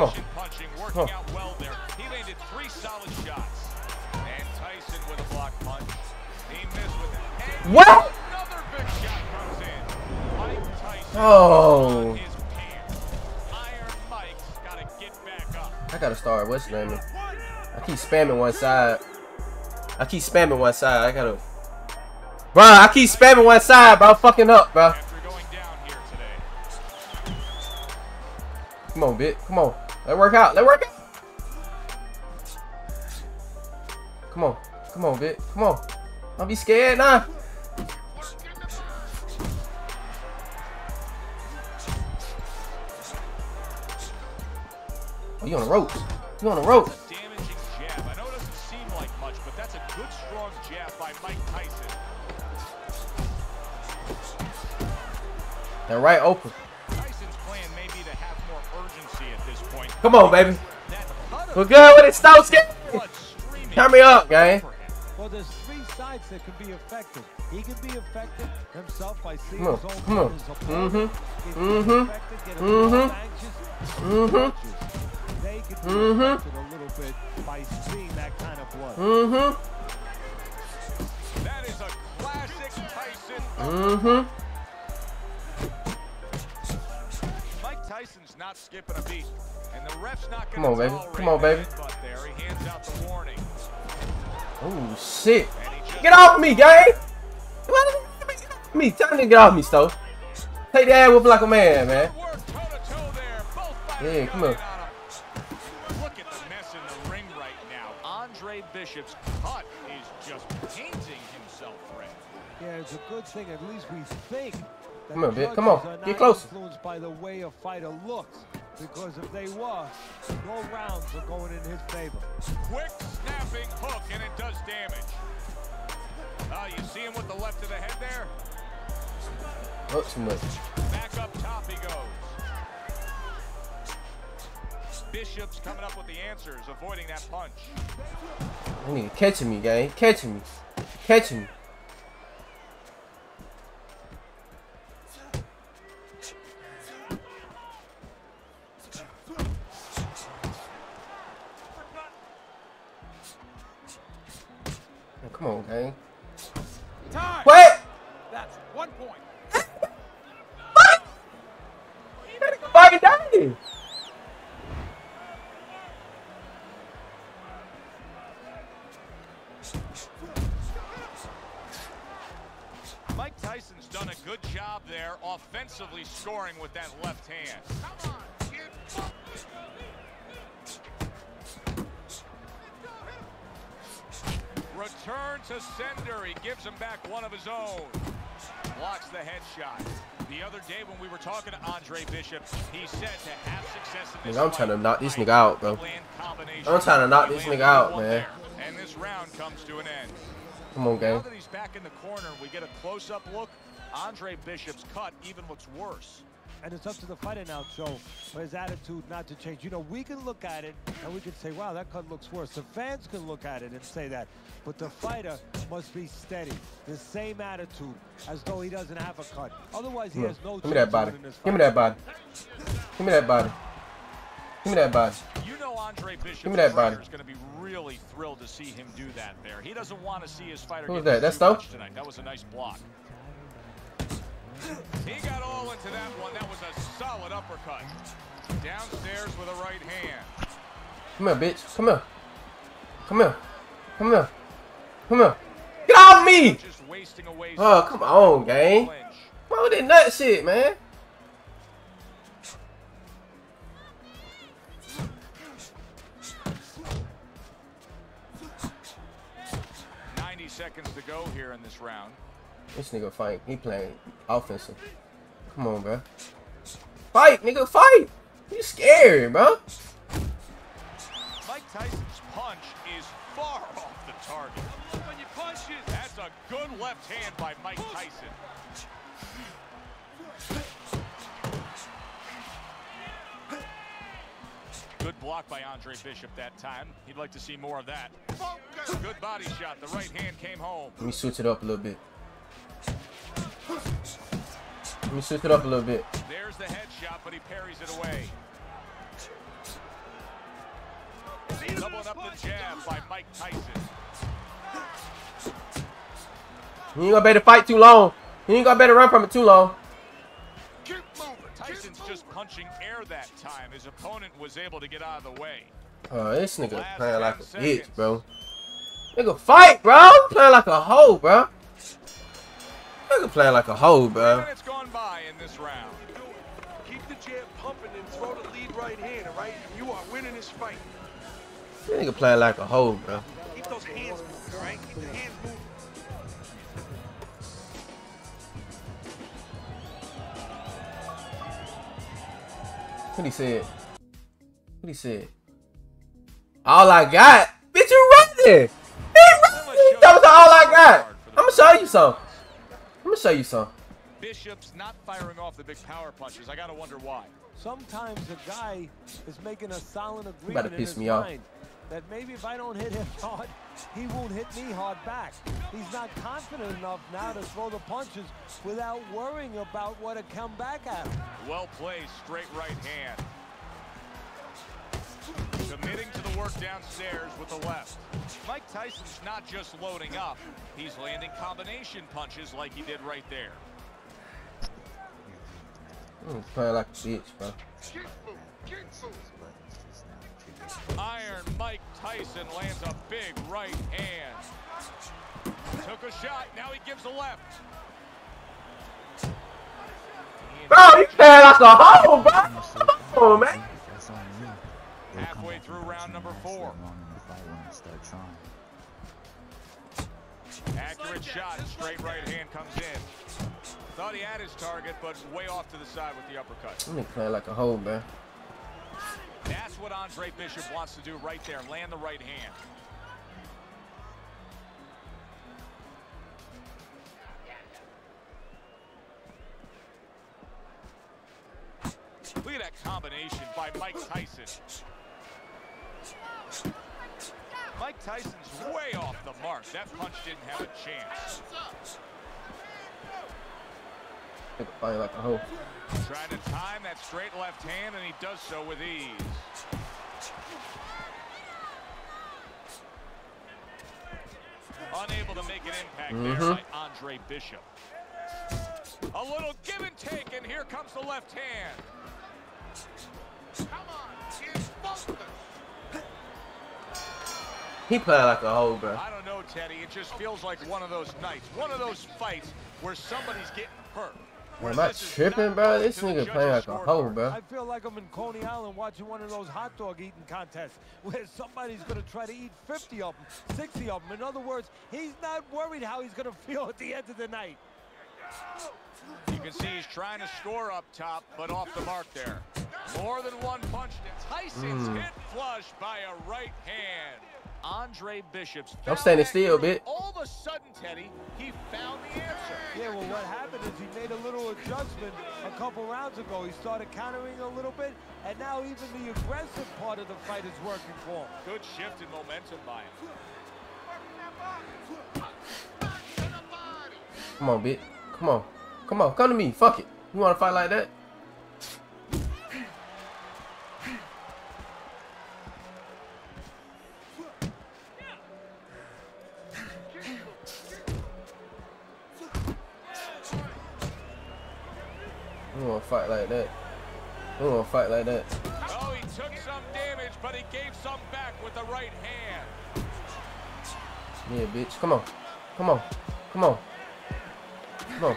Speaker 3: Tyson's combination
Speaker 2: on.
Speaker 3: punching
Speaker 2: Come on.
Speaker 3: out well there. He landed three solid shots. And Tyson with a block punch. He missed with it.
Speaker 2: What?
Speaker 3: Another big shot comes in. Mike Tyson
Speaker 2: Oh.
Speaker 3: on his pants. Iron Mike's got to get back up.
Speaker 2: I gotta start what's name? I keep spamming one side. I keep spamming one side. I gotta. Bro, I keep spamming one side, bro. Fucking up, bro.
Speaker 3: After going down here today.
Speaker 2: Come on, bit. Come on. Let work out. Let work out. Come on. Come on, bit. Come on. Don't be scared, nah. Oh, you on the ropes. You on the ropes.
Speaker 3: Damaging
Speaker 2: right
Speaker 3: I
Speaker 2: Come on, baby. We're good with it, Stokes.
Speaker 3: blood
Speaker 2: Turn me up, gang.
Speaker 4: Well, there's three sides that can be effective. He can be effective himself by seeing
Speaker 2: Come on,
Speaker 4: his own
Speaker 2: come on.
Speaker 4: blood as opponent.
Speaker 2: Mhm.
Speaker 4: If he's
Speaker 2: Mhm.
Speaker 4: affected, get him
Speaker 2: Mhm.
Speaker 4: more anxious,
Speaker 2: Mhm.
Speaker 4: punches. They can be
Speaker 2: Mhm.
Speaker 4: affected a little bit by seeing that kind of blood.
Speaker 2: Mm-hmm.
Speaker 3: That is a classic Tyson.
Speaker 2: Mm-hmm.
Speaker 3: Mike Tyson's not skipping a beat, and the ref's not
Speaker 2: Come on, baby. Come on, baby.
Speaker 3: But there, he hands out the warning.
Speaker 2: Oh, shit.
Speaker 3: And he just
Speaker 2: Get off me, gang. Me, tell me to get off me, Stowe. Take that whoop like a man, man.
Speaker 3: Work toe-to-toe there. Both fighters
Speaker 2: Yeah, come on.
Speaker 3: on. Look at the mess in the ring right now. Andre Bishop's cut is just painting himself red.
Speaker 4: Yeah, it's a good thing. At least we think. That
Speaker 2: Come on,
Speaker 4: the
Speaker 2: Vic, come on. Get
Speaker 4: not
Speaker 2: closer.
Speaker 4: By the way a fighter looks, because if they were, no rounds are going in his favor.
Speaker 3: Quick snapping hook, and it does damage. Ah, you see him with the left of the head there?
Speaker 2: Not too much.
Speaker 3: Back up top he goes. Bishop's coming up with the answers, avoiding that punch.
Speaker 2: That nigga catching me, gang. Catching me. Catching me. Come on, gang.
Speaker 5: Time.
Speaker 2: What?
Speaker 5: That's one point.
Speaker 3: Mike Tyson's done a good job there, offensively scoring with that left hand. Return to sender. He gives him back one of his own. Blocks the headshot. The other day when we were talking to Andre Bishop, he said to have success in this
Speaker 2: I'm trying to knock this nigga out, bro. I'm trying to knock this nigga out, man.
Speaker 3: And this round comes to an end.
Speaker 2: Come on,
Speaker 3: Now that he's back in the corner, we get a close-up look. Andre Bishop's cut even looks worse.
Speaker 4: And it's up to the fighter now, Joe, for his attitude not to change. You know, we can look at it and we can say, wow, that cut looks worse. The fans can look at it and say that. But the fighter must be steady, the same attitude, as though he doesn't have a cut. Otherwise, he
Speaker 2: Come
Speaker 4: has
Speaker 2: on.
Speaker 4: no
Speaker 2: Give me that body. Give me that body. Give me that body. Give me that body.
Speaker 3: You know Andre Bishop's
Speaker 2: Give me that body.
Speaker 3: is going to be really thrilled to see him do that there. He doesn't want to see his fighter
Speaker 2: Who's
Speaker 3: get
Speaker 2: that? That's
Speaker 3: too tonight. That was a nice block. He got all into that one. That was a solid uppercut. Downstairs with a right hand.
Speaker 2: Come here, bitch. Come here. Come here. Come here. Come here. Get off me!
Speaker 3: Just wasting away.
Speaker 2: Oh, come on, gang. On with that nut shit, man.
Speaker 3: Ninety seconds to go here in this round.
Speaker 2: This nigga fight. He playing offensive. Come on, bro. Fight, nigga, fight. You scared, bro.
Speaker 3: Mike Tyson's punch is far off the target.
Speaker 5: When you punch it.
Speaker 3: That's a good left hand by Mike Tyson. Good block by Andre Bishop that time. He'd like to see more of that. Good body shot. The right hand came home.
Speaker 2: Let me switch it up a little bit. Let me switch it up a little bit.
Speaker 3: There's the headshot, but he parries it away. Doubling up the jab by Mike Tyson.
Speaker 2: You ain't gonna better fight too long. You ain't gonna better run from it too long.
Speaker 3: Tyson's just punching air that time. His opponent was able to get out of the way.
Speaker 2: Oh, this nigga playing like a bitch, bro. Nigga fight, bro. Playing like a hoe, bro. Nigga playing like a hoe, bro.
Speaker 3: minutes gone by in this round.
Speaker 6: Keep the jab pumping and throw the lead right hand, all right? You are winning this fight.
Speaker 2: This nigga playing like a hoe, bro.
Speaker 6: Keep those hands moving, all right? Keep the hands moving.
Speaker 2: What he said? What he said? All I got? Bitch, you running. He running. That was all I got. I'm gonna show you some. I'm gonna show you some.
Speaker 3: Bishop's not firing off the big power punches. I gotta wonder why.
Speaker 4: Sometimes the guy is making a silent
Speaker 2: about to
Speaker 4: agreement in
Speaker 2: piss
Speaker 4: his
Speaker 2: me off.
Speaker 4: mind that maybe if I don't hit him hard, he won't hit me hard back. He's not confident enough now to throw the punches without worrying about what to come back at him.
Speaker 3: Well placed, straight right hand. Committing to the work downstairs with the left. Mike Tyson's not just loading up, he's landing combination punches like he did right there.
Speaker 2: Hmm, I'm playing like a bitch, bro.
Speaker 3: Iron Mike Tyson lands a big right hand. Took a shot, now he gives a left.
Speaker 2: Bro, you playing like a hoe, bro. Come on, man.
Speaker 7: That's on you. They'll
Speaker 3: Halfway through round number four.
Speaker 7: later on in the fight when you start trying.
Speaker 3: Accurate shot, straight right hand comes in. Thought he had his target, but way off to the side with the uppercut.
Speaker 2: This nigga playing like a hoe, bro.
Speaker 3: That's what Andre Bishop wants to do right there, land the right hand. Look at that combination by Mike Tyson. Mike Tyson's way off the mark. That punch didn't have a chance.
Speaker 2: Nigga playing like a hoe.
Speaker 3: Trying to time that straight left hand, and he does so with ease. Unable to make an impact there
Speaker 2: Mhm.
Speaker 3: by Andre Bishop. A little give and take, and here comes the left hand.
Speaker 2: He playing like a hoe, bro.
Speaker 3: I don't know, Teddy. It just feels like one of those nights, one of those fights where somebody's getting hurt. Where
Speaker 2: Am I tripping, bro? This
Speaker 3: to
Speaker 2: nigga playing like a hoe, bro.
Speaker 4: I feel like I'm in Coney Island watching one of those hot dog eating contests where somebody's going to try to eat 50 of them, 60 of them. In other words, he's not worried how he's going to feel at the end of the night.
Speaker 3: You can see he's trying to score up top, but off the mark there. More than one punch. Tyson's
Speaker 2: Mm.
Speaker 3: hit flush by a right hand. Andre Bishop's.
Speaker 2: I'm
Speaker 3: found
Speaker 2: standing still,
Speaker 3: groove.
Speaker 2: bit.
Speaker 3: All of a sudden, Teddy, he found the answer.
Speaker 4: Yeah, well, what happened is he made a little adjustment a couple rounds ago. He started countering a little bit, and now even the aggressive part of the fight is working for him.
Speaker 3: Good shift in momentum by him.
Speaker 2: Come on, bitch. Come on. Come on. Come to me. Fuck it. You want to fight like that? Want to fight like that? Want to fight like that?
Speaker 3: Oh, he took some damage, but he gave some back with the right hand.
Speaker 2: Yeah, bitch. Come on. Come on. Come on. Come on.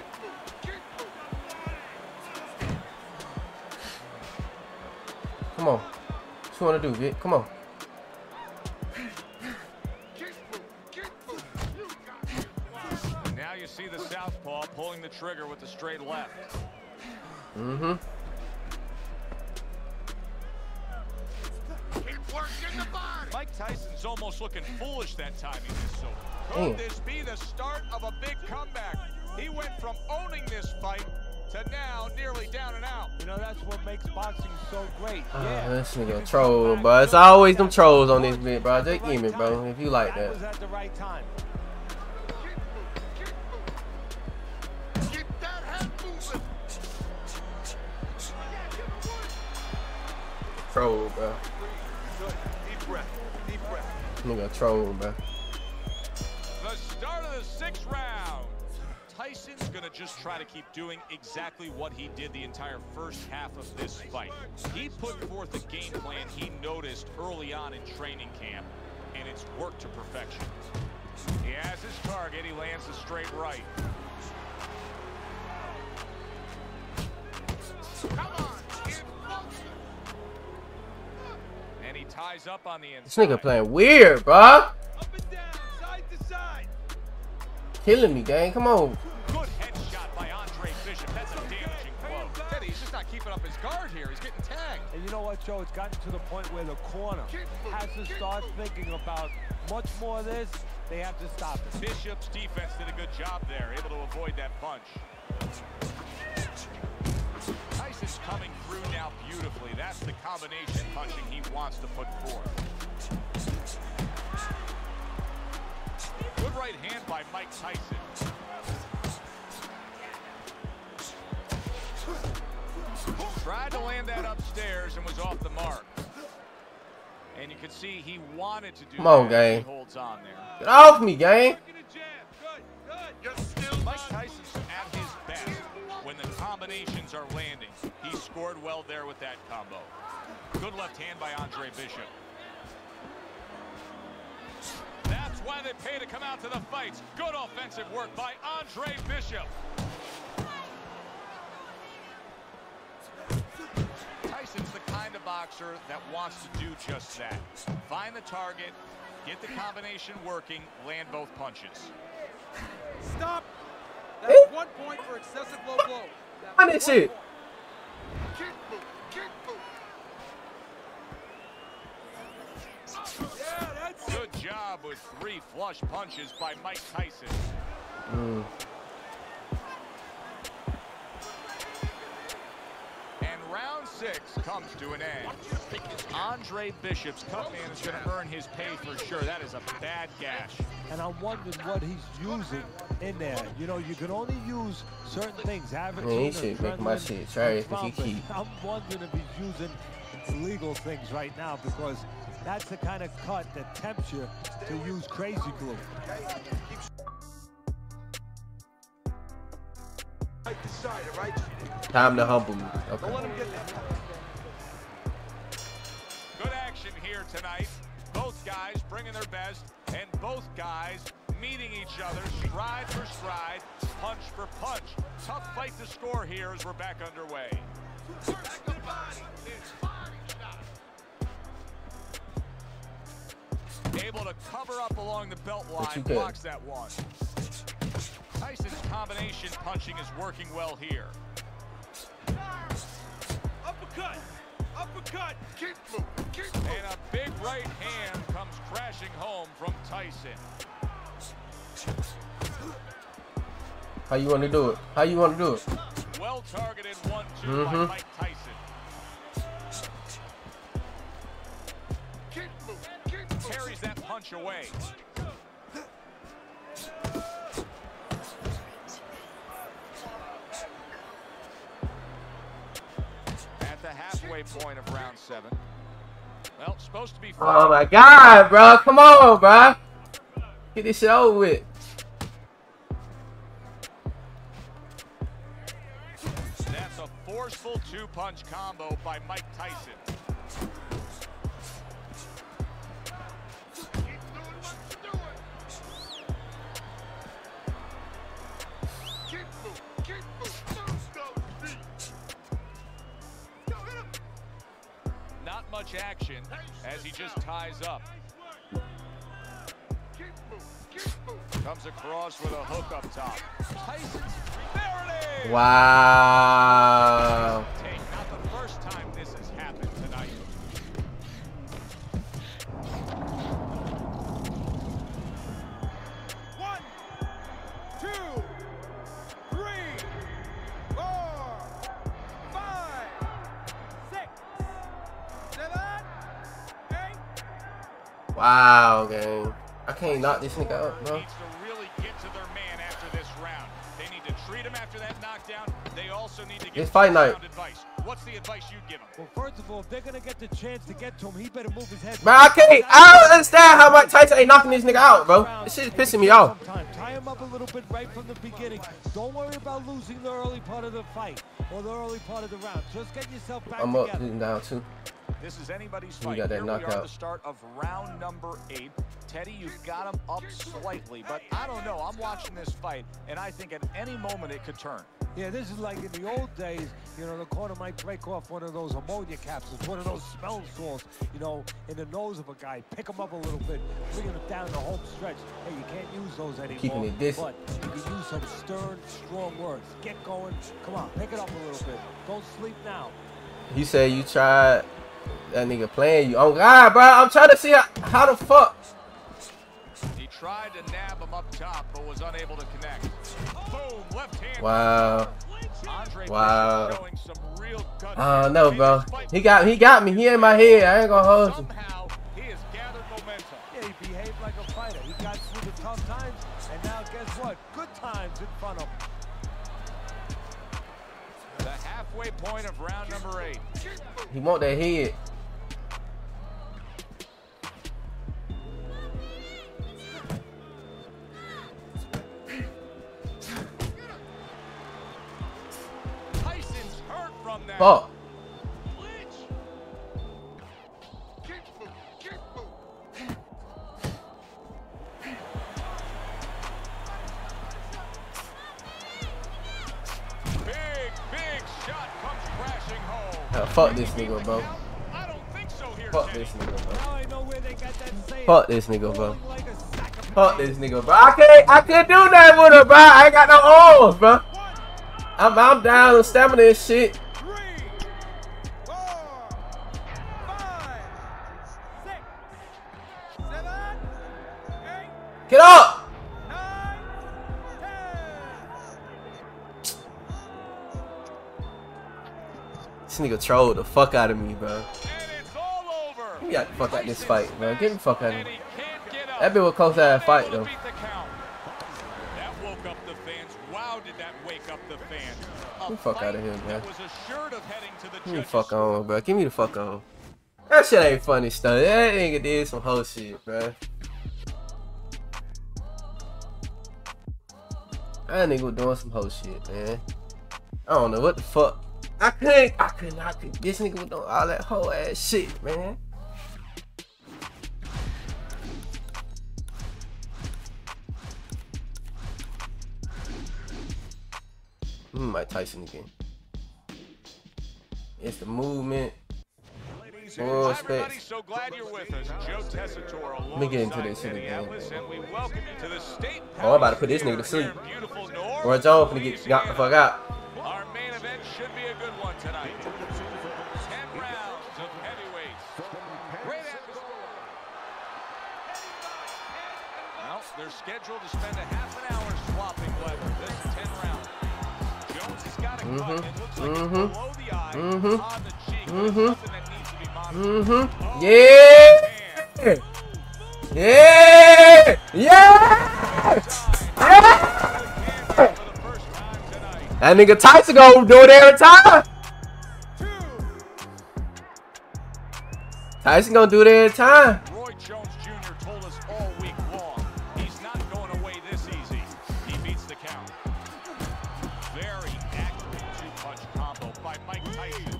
Speaker 2: Come on. What you want to do, bitch? Come on.
Speaker 3: Now you see the southpaw pulling the trigger with the straight left.
Speaker 2: Mm-hmm.
Speaker 3: Mike Tyson's almost looking foolish that time he missed so. Could
Speaker 2: Damn.
Speaker 3: this be the start of a big comeback? He went from owning this fight to now nearly down and out.
Speaker 4: You know, that's what makes boxing so great.
Speaker 2: Ah,
Speaker 4: yeah.
Speaker 2: this nigga troll,
Speaker 4: come back,
Speaker 2: bro. It's always them trolls on this
Speaker 4: punch
Speaker 2: bit, bro.
Speaker 4: at the
Speaker 2: Just give me, bro, if you like
Speaker 4: That
Speaker 2: Troll, bro.
Speaker 6: Deep breath. Deep breath.
Speaker 2: Nigga troll, bro.
Speaker 3: The start of the sixth round. Tyson's gonna just try to keep doing exactly what he did the entire first half of this fight. He put forth a game plan he noticed early on in training camp, and it's worked to perfection. He has his target, he lands a straight right.
Speaker 6: Come on. Get closer.
Speaker 3: And he ties up on the
Speaker 2: This nigga playing weird, bro.
Speaker 6: Up and down. Side to side.
Speaker 2: Killing me, gang. Come on.
Speaker 3: Good headshot by Andre Bishop. That's a damaging blow. Teddy, he's just not keeping up his guard here. He's getting tagged.
Speaker 4: And you know what, Joe? It's gotten to the point where the corner has to start thinking about much more of this. They have to stop it.
Speaker 3: Bishop's defense did a good job there, able to avoid that punch. Tyson's coming through now beautifully. That's the combination punching he wants to put forth. Good right hand by Mike Tyson. Tried to land that upstairs and was off the mark. And you can see he wanted to do
Speaker 2: Come on,
Speaker 3: that
Speaker 2: gang.
Speaker 3: He holds on there.
Speaker 2: Get off me, gang.
Speaker 6: Get a jab. Good. Good.
Speaker 3: Mike
Speaker 6: up.
Speaker 3: Combinations are landing. He scored well there with that combo. Good left hand by Andre Bishop. That's why they pay to come out to the fights. Good offensive work by Andre Bishop. Tyson's the kind of boxer that wants to do just that. Find the target, get the combination working, land both punches.
Speaker 5: Stop. That's one point for excessive low blow. That's
Speaker 2: Run this
Speaker 5: one
Speaker 2: shit.
Speaker 5: point.
Speaker 6: Kick move. Kick move.
Speaker 5: Yeah, that's it.
Speaker 3: Good job with three flush punches by Mike Tyson.
Speaker 2: Mm.
Speaker 3: Six comes to an end. Andre Bishop's cut man is going to earn his pay for sure. That is a bad gash.
Speaker 4: And I'm wondering what he's using in there. You know, you can only use certain things. Have it.
Speaker 2: Man, oh, he should make my shit trash if he keep.
Speaker 4: I'm wondering if he's using illegal things right now because that's the kind of cut that tempts you to use crazy glue.
Speaker 2: Time to humble me. Okay.
Speaker 6: let him get that.
Speaker 3: Good action here tonight. Both guys bringing their best, and both guys meeting each other stride for stride, punch for punch. Tough fight to score here as we're back underway.
Speaker 6: Back the body. It's body shot.
Speaker 3: Able to cover up along the belt line, blocks that one. Tyson's combination punching is working well here.
Speaker 6: Uppercut. Uppercut. Kick move. Kick move.
Speaker 3: And a big right hand comes crashing home from Tyson.
Speaker 2: How you want to do it? How you want to do it?
Speaker 3: Well targeted one-two by
Speaker 2: Mhm.
Speaker 3: Mike Tyson.
Speaker 6: Kick move. Kick move.
Speaker 3: Carries that punch away. Halfway point of round seven. Well, supposed to be
Speaker 2: Oh my god, bro. Come on, bro. Get this shit over with.
Speaker 3: That's a forceful two-punch combo by Mike Tyson. Much action as he just ties up. Comes across with a hook up top.
Speaker 2: Wow. Wow, gang. I can't knock this nigga out, bro.
Speaker 3: Needs to really get to their man after this round. They need to treat him after that knockdown. They also need to give
Speaker 2: It's fight night.
Speaker 3: sound advice. What's the advice you'd give him?
Speaker 4: Well, first of all, if they're gonna get the chance to get to him, he better move his head.
Speaker 2: Bro, I can't. I don't understand how Mike Tyson ain't knocking this nigga out, bro. This shit is pissing me off.
Speaker 4: Tie him up a little bit right from the beginning. Don't worry about losing the early part of the fight or the early part of the round. Just get yourself back.
Speaker 2: I'm up,
Speaker 4: together.
Speaker 2: he's down too.
Speaker 3: This is anybody's
Speaker 2: He
Speaker 3: fight.
Speaker 2: got that
Speaker 3: Here we are,
Speaker 2: knockout.
Speaker 3: the start of round number eight. Teddy, you've got him up slightly, but I don't know. I'm watching this fight, and I think at any moment it could turn.
Speaker 4: Yeah, this is like in the old days, you know, the corner might break off one of those ammonia capsules, one of those smell salts, you know, in the nose of a guy, pick him up a little bit, bring him down the home stretch. Hey, you can't use those anymore.
Speaker 2: Keeping it this-
Speaker 4: But you can use some stern, strong words. Get going. Come on, pick it up a little bit. Don't sleep now.
Speaker 2: You say you tried that nigga playing you. Oh ah, God, bro, I'm trying to see how, how the fuck.
Speaker 3: He tried to nab him up top, but was unable to connect. Boom, left hand.
Speaker 2: Wow. Wow.
Speaker 3: Fisher showing some real guts
Speaker 2: I don't know, bro. He got he got me. He in my head. I ain't gonna hold you.
Speaker 3: Somehow, he has gathered momentum.
Speaker 4: Yeah, he behaved like a fighter. He got through the tough times, and now guess what? Good times in front of him.
Speaker 3: The halfway point of round number eight.
Speaker 2: He want that head. Fuck. Fuck this nigga, bro.
Speaker 3: I don't think so here,
Speaker 2: Fuck this nigga, bro.
Speaker 4: Now I know where they got that saying.
Speaker 2: Fuck this nigga, bro.
Speaker 4: Rolling like a sack of
Speaker 2: Fuck this nigga, bro. I can't I can't do that with him, bro. I ain't got no arms, bro. I'm I'm down on stamina and shit. Trolled the fuck out of me, bro.
Speaker 3: And it's all over.
Speaker 2: Get out the fuck out this fight, bro. Get the fuck out of me.
Speaker 3: he can't get up.
Speaker 2: That been a close ass fight, though.
Speaker 3: to. That woke up the fans. Wow, did that wake up the fans.
Speaker 2: Get the fuck
Speaker 3: out
Speaker 2: of here,
Speaker 3: that
Speaker 2: man.
Speaker 3: was assured of heading to the
Speaker 2: Give me the fuck on, bro. Give me the fuck on. That shit ain't funny stuff. That nigga did some whole shit, bro. That nigga was doing some whole shit, man. I don't know what the fuck. I couldn't, I could not. This nigga with all that whole ass shit, man. Mm, Mike Tyson again. It's the movement.
Speaker 3: Everybody.
Speaker 2: space.
Speaker 3: So glad you're with us. Joe Tessitore
Speaker 2: me get into this shit again.
Speaker 3: Atlas, and we welcome you to the state
Speaker 2: Oh, I'm about to put this nigga to sleep.
Speaker 3: here in beautiful New
Speaker 2: Roy Jones finna get got the fuck out.
Speaker 3: Our main event should be a good one tonight. Ten rounds of heavyweights. Great atmosphere. Well, they're scheduled to spend a half an hour swapping leather. This is ten rounds. Jones has got a cut.
Speaker 2: Mhm.
Speaker 3: It looks like it's below the eye,
Speaker 2: Mhm.
Speaker 3: on the cheek. but
Speaker 2: Mhm.
Speaker 3: Something that needs to be monitored.
Speaker 2: Mm-hmm. Yeah. Yeah. Yeah. Yeah. That nigga Tyson gonna do it every time. Tyson gonna do it every time.
Speaker 3: Roy Jones Jr. told us all week long he's not going away this easy. He beats the count. Very accurate two-punch combo by Mike Tyson.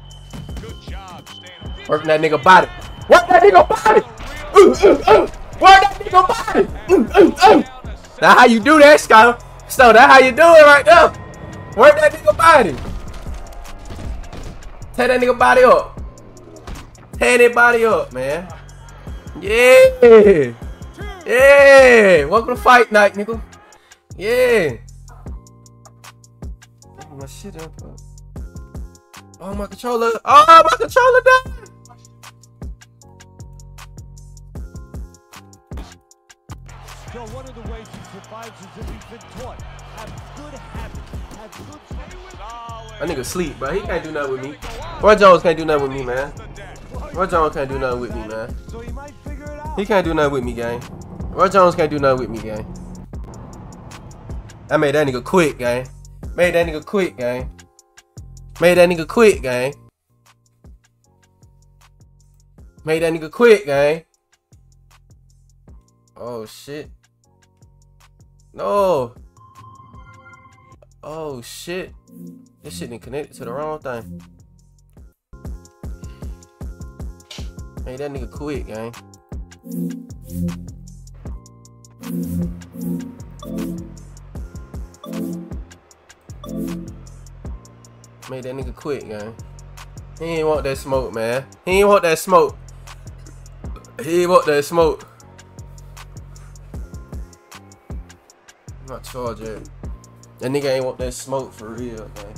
Speaker 3: Good job staying.
Speaker 2: Working that nigga body. Work that nigga body. Ooh, ooh, ooh. Work that nigga body. Ooh, ooh, ooh. Now how you do that, Scott? So that how you do it right there. Work that nigga body. Tear that nigga body up. Tear that body up, man. Yeah. Yeah. Welcome to fight night, nigga. Yeah. My shit up. Oh, my controller. Oh, my controller died.
Speaker 4: One of the ways he survives is if he's been taught. Have good habits.
Speaker 2: That nigga sleep, bro. He can't do nothing with me. Roy Jones can't do nothing with me, man. Roy Jones can't do nothing with me, man.
Speaker 4: He
Speaker 2: can't do nothing with me, gang. Roy Jones can't do nothing with me, gang. I made that nigga quit, gang. Made that nigga quit, gang. Made that nigga quit, gang. Made that nigga quit, gang. Oh shit. No. Oh shit. This shit didn't connect to the wrong thing. Made that nigga quit, gang. Made that nigga quit, gang. He ain't want that smoke, man. He ain't want that smoke. He ain't want that smoke. I'm Not charge it. That nigga ain't want that smoke for real, man.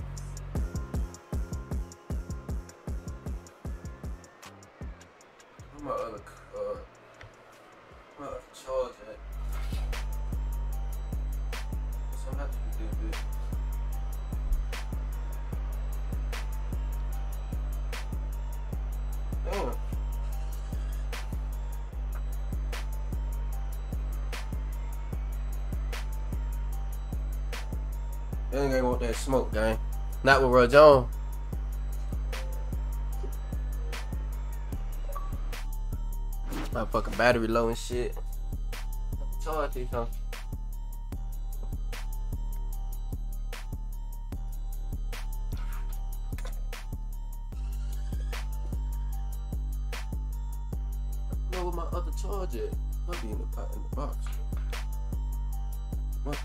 Speaker 2: Not with Roy Jones. My fucking battery low and shit. Charge these, huh? where my other charge at. I'll be in the, in the box. What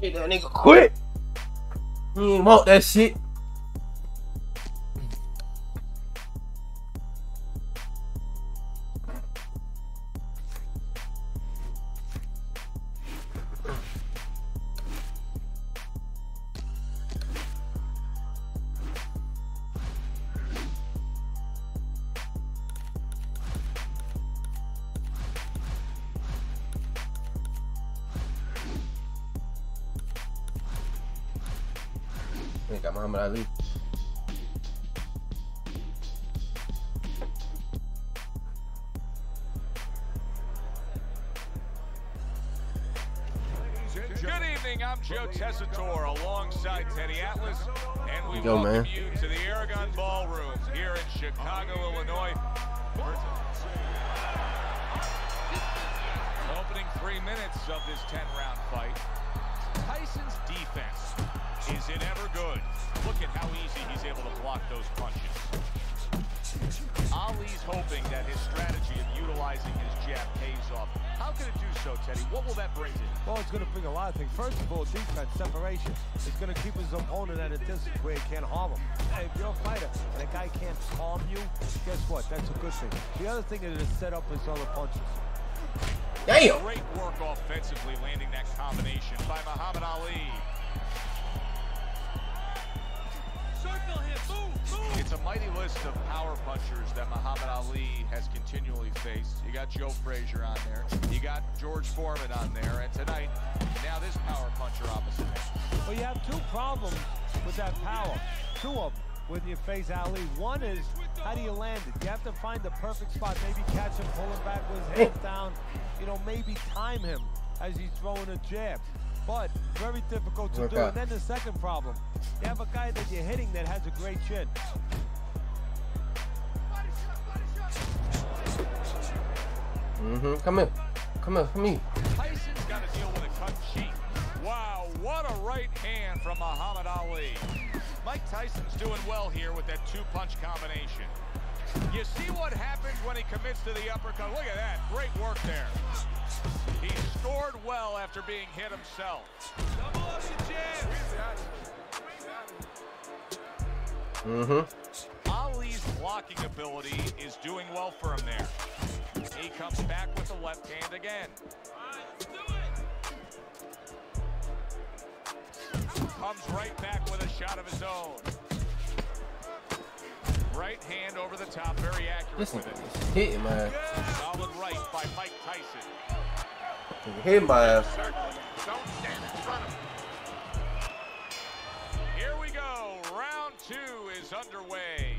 Speaker 2: Hey, that nigga quit. He ain't want that shit.
Speaker 4: Find the perfect spot. Maybe catch him pull him back with his head down. You know, maybe time him as he's throwing a jab. But very difficult to
Speaker 2: Work
Speaker 4: do.
Speaker 2: out.
Speaker 4: And then the second problem, you have a guy that you're hitting that has a great chin.
Speaker 2: Mm-hmm. Come here. Come here. Come here.
Speaker 3: Tyson's got to deal with a cut cheek. Wow, what a right hand from Muhammad Ali. Mike Tyson's doing well here with that two-punch combination. You see what happens when he commits to the uppercut. Look at that. Great work there. He scored well after being hit himself. Double up the jab.
Speaker 2: Mm-hmm.
Speaker 3: Ali's blocking ability is doing well for him there. He comes back with the left hand again. Comes right back with a shot of his own. Right hand over the top, very accurate
Speaker 2: This
Speaker 3: with it.
Speaker 2: hitting my ass.
Speaker 3: Solid right by Mike Tyson.
Speaker 2: Hitting my ass.
Speaker 3: Don't stand in front of him. Here we go. Round two is underway.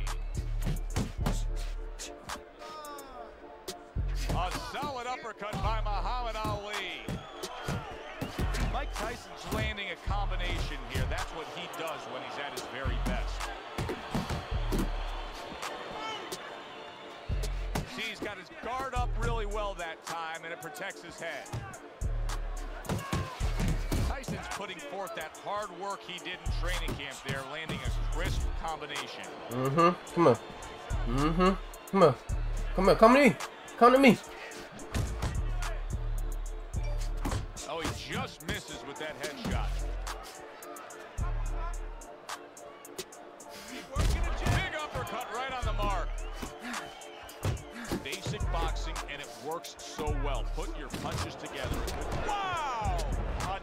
Speaker 3: A solid uppercut by Muhammad Ali. Mike Tyson's landing a combination here. That's what he does when he's time, and it protects his head. Tyson's putting forth that hard work he did in training camp there, landing a crisp combination.
Speaker 2: Mm-hmm. Come on. Mm-hmm. Come on. Come on. Come to me. Come to me.
Speaker 3: Oh, he just misses with that headshot. So well. Put your punches together. Wow!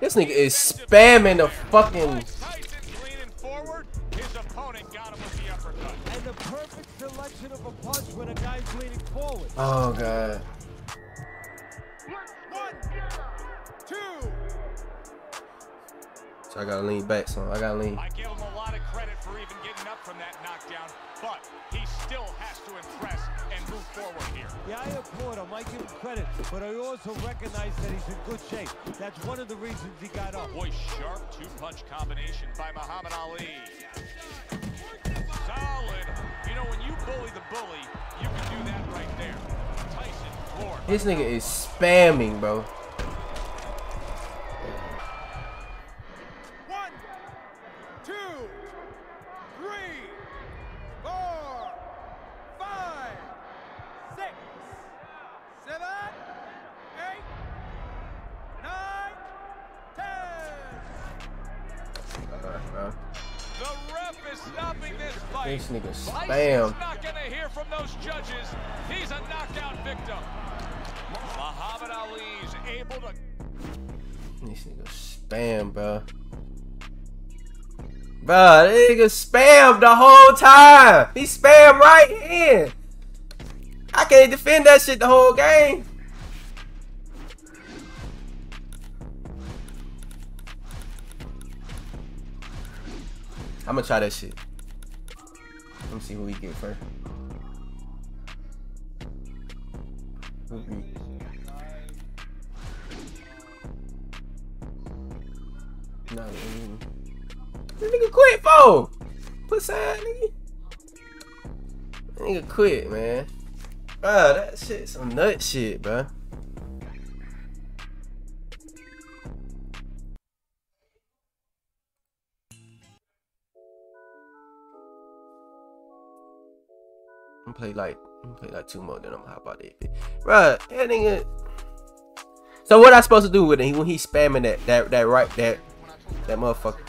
Speaker 2: This nigga is spamming the fucking.
Speaker 3: Mike Tyson's leaning forward. His opponent got him with the uppercut.
Speaker 4: And the perfect selection of a punch when a guy's leaning forward.
Speaker 2: Oh god.
Speaker 4: One, two.
Speaker 2: So I gotta lean back, son. I gotta lean.
Speaker 3: I give him a lot of credit for even getting up from that knockdown, but he still has to impress and move forward here.
Speaker 4: Yeah, I applaud him. I give him credit, but I also recognize that he's in good shape. That's one of the reasons he got up.
Speaker 3: Boy, sharp two-punch combination by Muhammad Ali. Solid. You know, when you bully the bully, you can do that right there. Tyson floored.
Speaker 2: This nigga is spamming, bro.
Speaker 3: This
Speaker 2: nigga spam.
Speaker 3: not to hear from those judges. He's a knockout victim. Muhammad Ali's able to
Speaker 2: This nigga spam, bro. Bro, this nigga spam the whole time. He spam right in. I can't defend that shit the whole game. I'm gonna try that shit. Let me see what we get first. What we- Nah, mm. This nigga quit, for? Side, nigga. Nigga quit, man. Bruh, that shit some nut shit, bruh. I'm play like I'm play like two more, then I'm gonna hop out that bit. Bruh, that nigga. So what I supposed to do with it when he spamming that that that right that that motherfucker?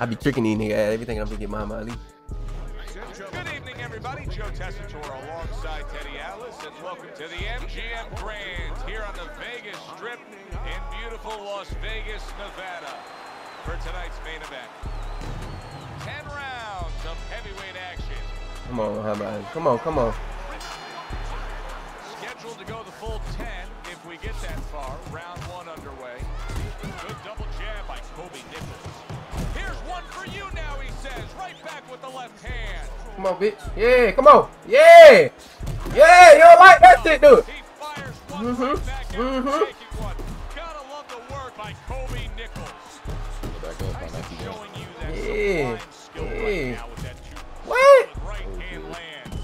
Speaker 2: I be tricking these niggas. Everything I'm gonna get Muhammad Ali.
Speaker 3: Good evening, everybody. Joe Tessitore alongside Teddy and welcome to the MGM Grand here on the Vegas Strip in beautiful Las Vegas, Nevada, for tonight's main event. Ten rounds of heavyweight action.
Speaker 2: Come on, Muhammad. Come on, come on.
Speaker 3: Scheduled to go the full 10 if we get that far. Round one underway. Good double jab by Kobe Nichols. Here's one for you now, he says. Right back with the left hand.
Speaker 2: Come on, bitch. Yeah, come on. Yeah. Yeah, you don't like that shit, dude.
Speaker 3: He fires one
Speaker 2: Mhm,
Speaker 3: right back after
Speaker 2: mhm.
Speaker 3: Gotta love the work by Kobe Nichols. Tyson showing you that
Speaker 2: Yeah, yeah.
Speaker 3: right now with that two
Speaker 2: What?
Speaker 3: solid right hand lands.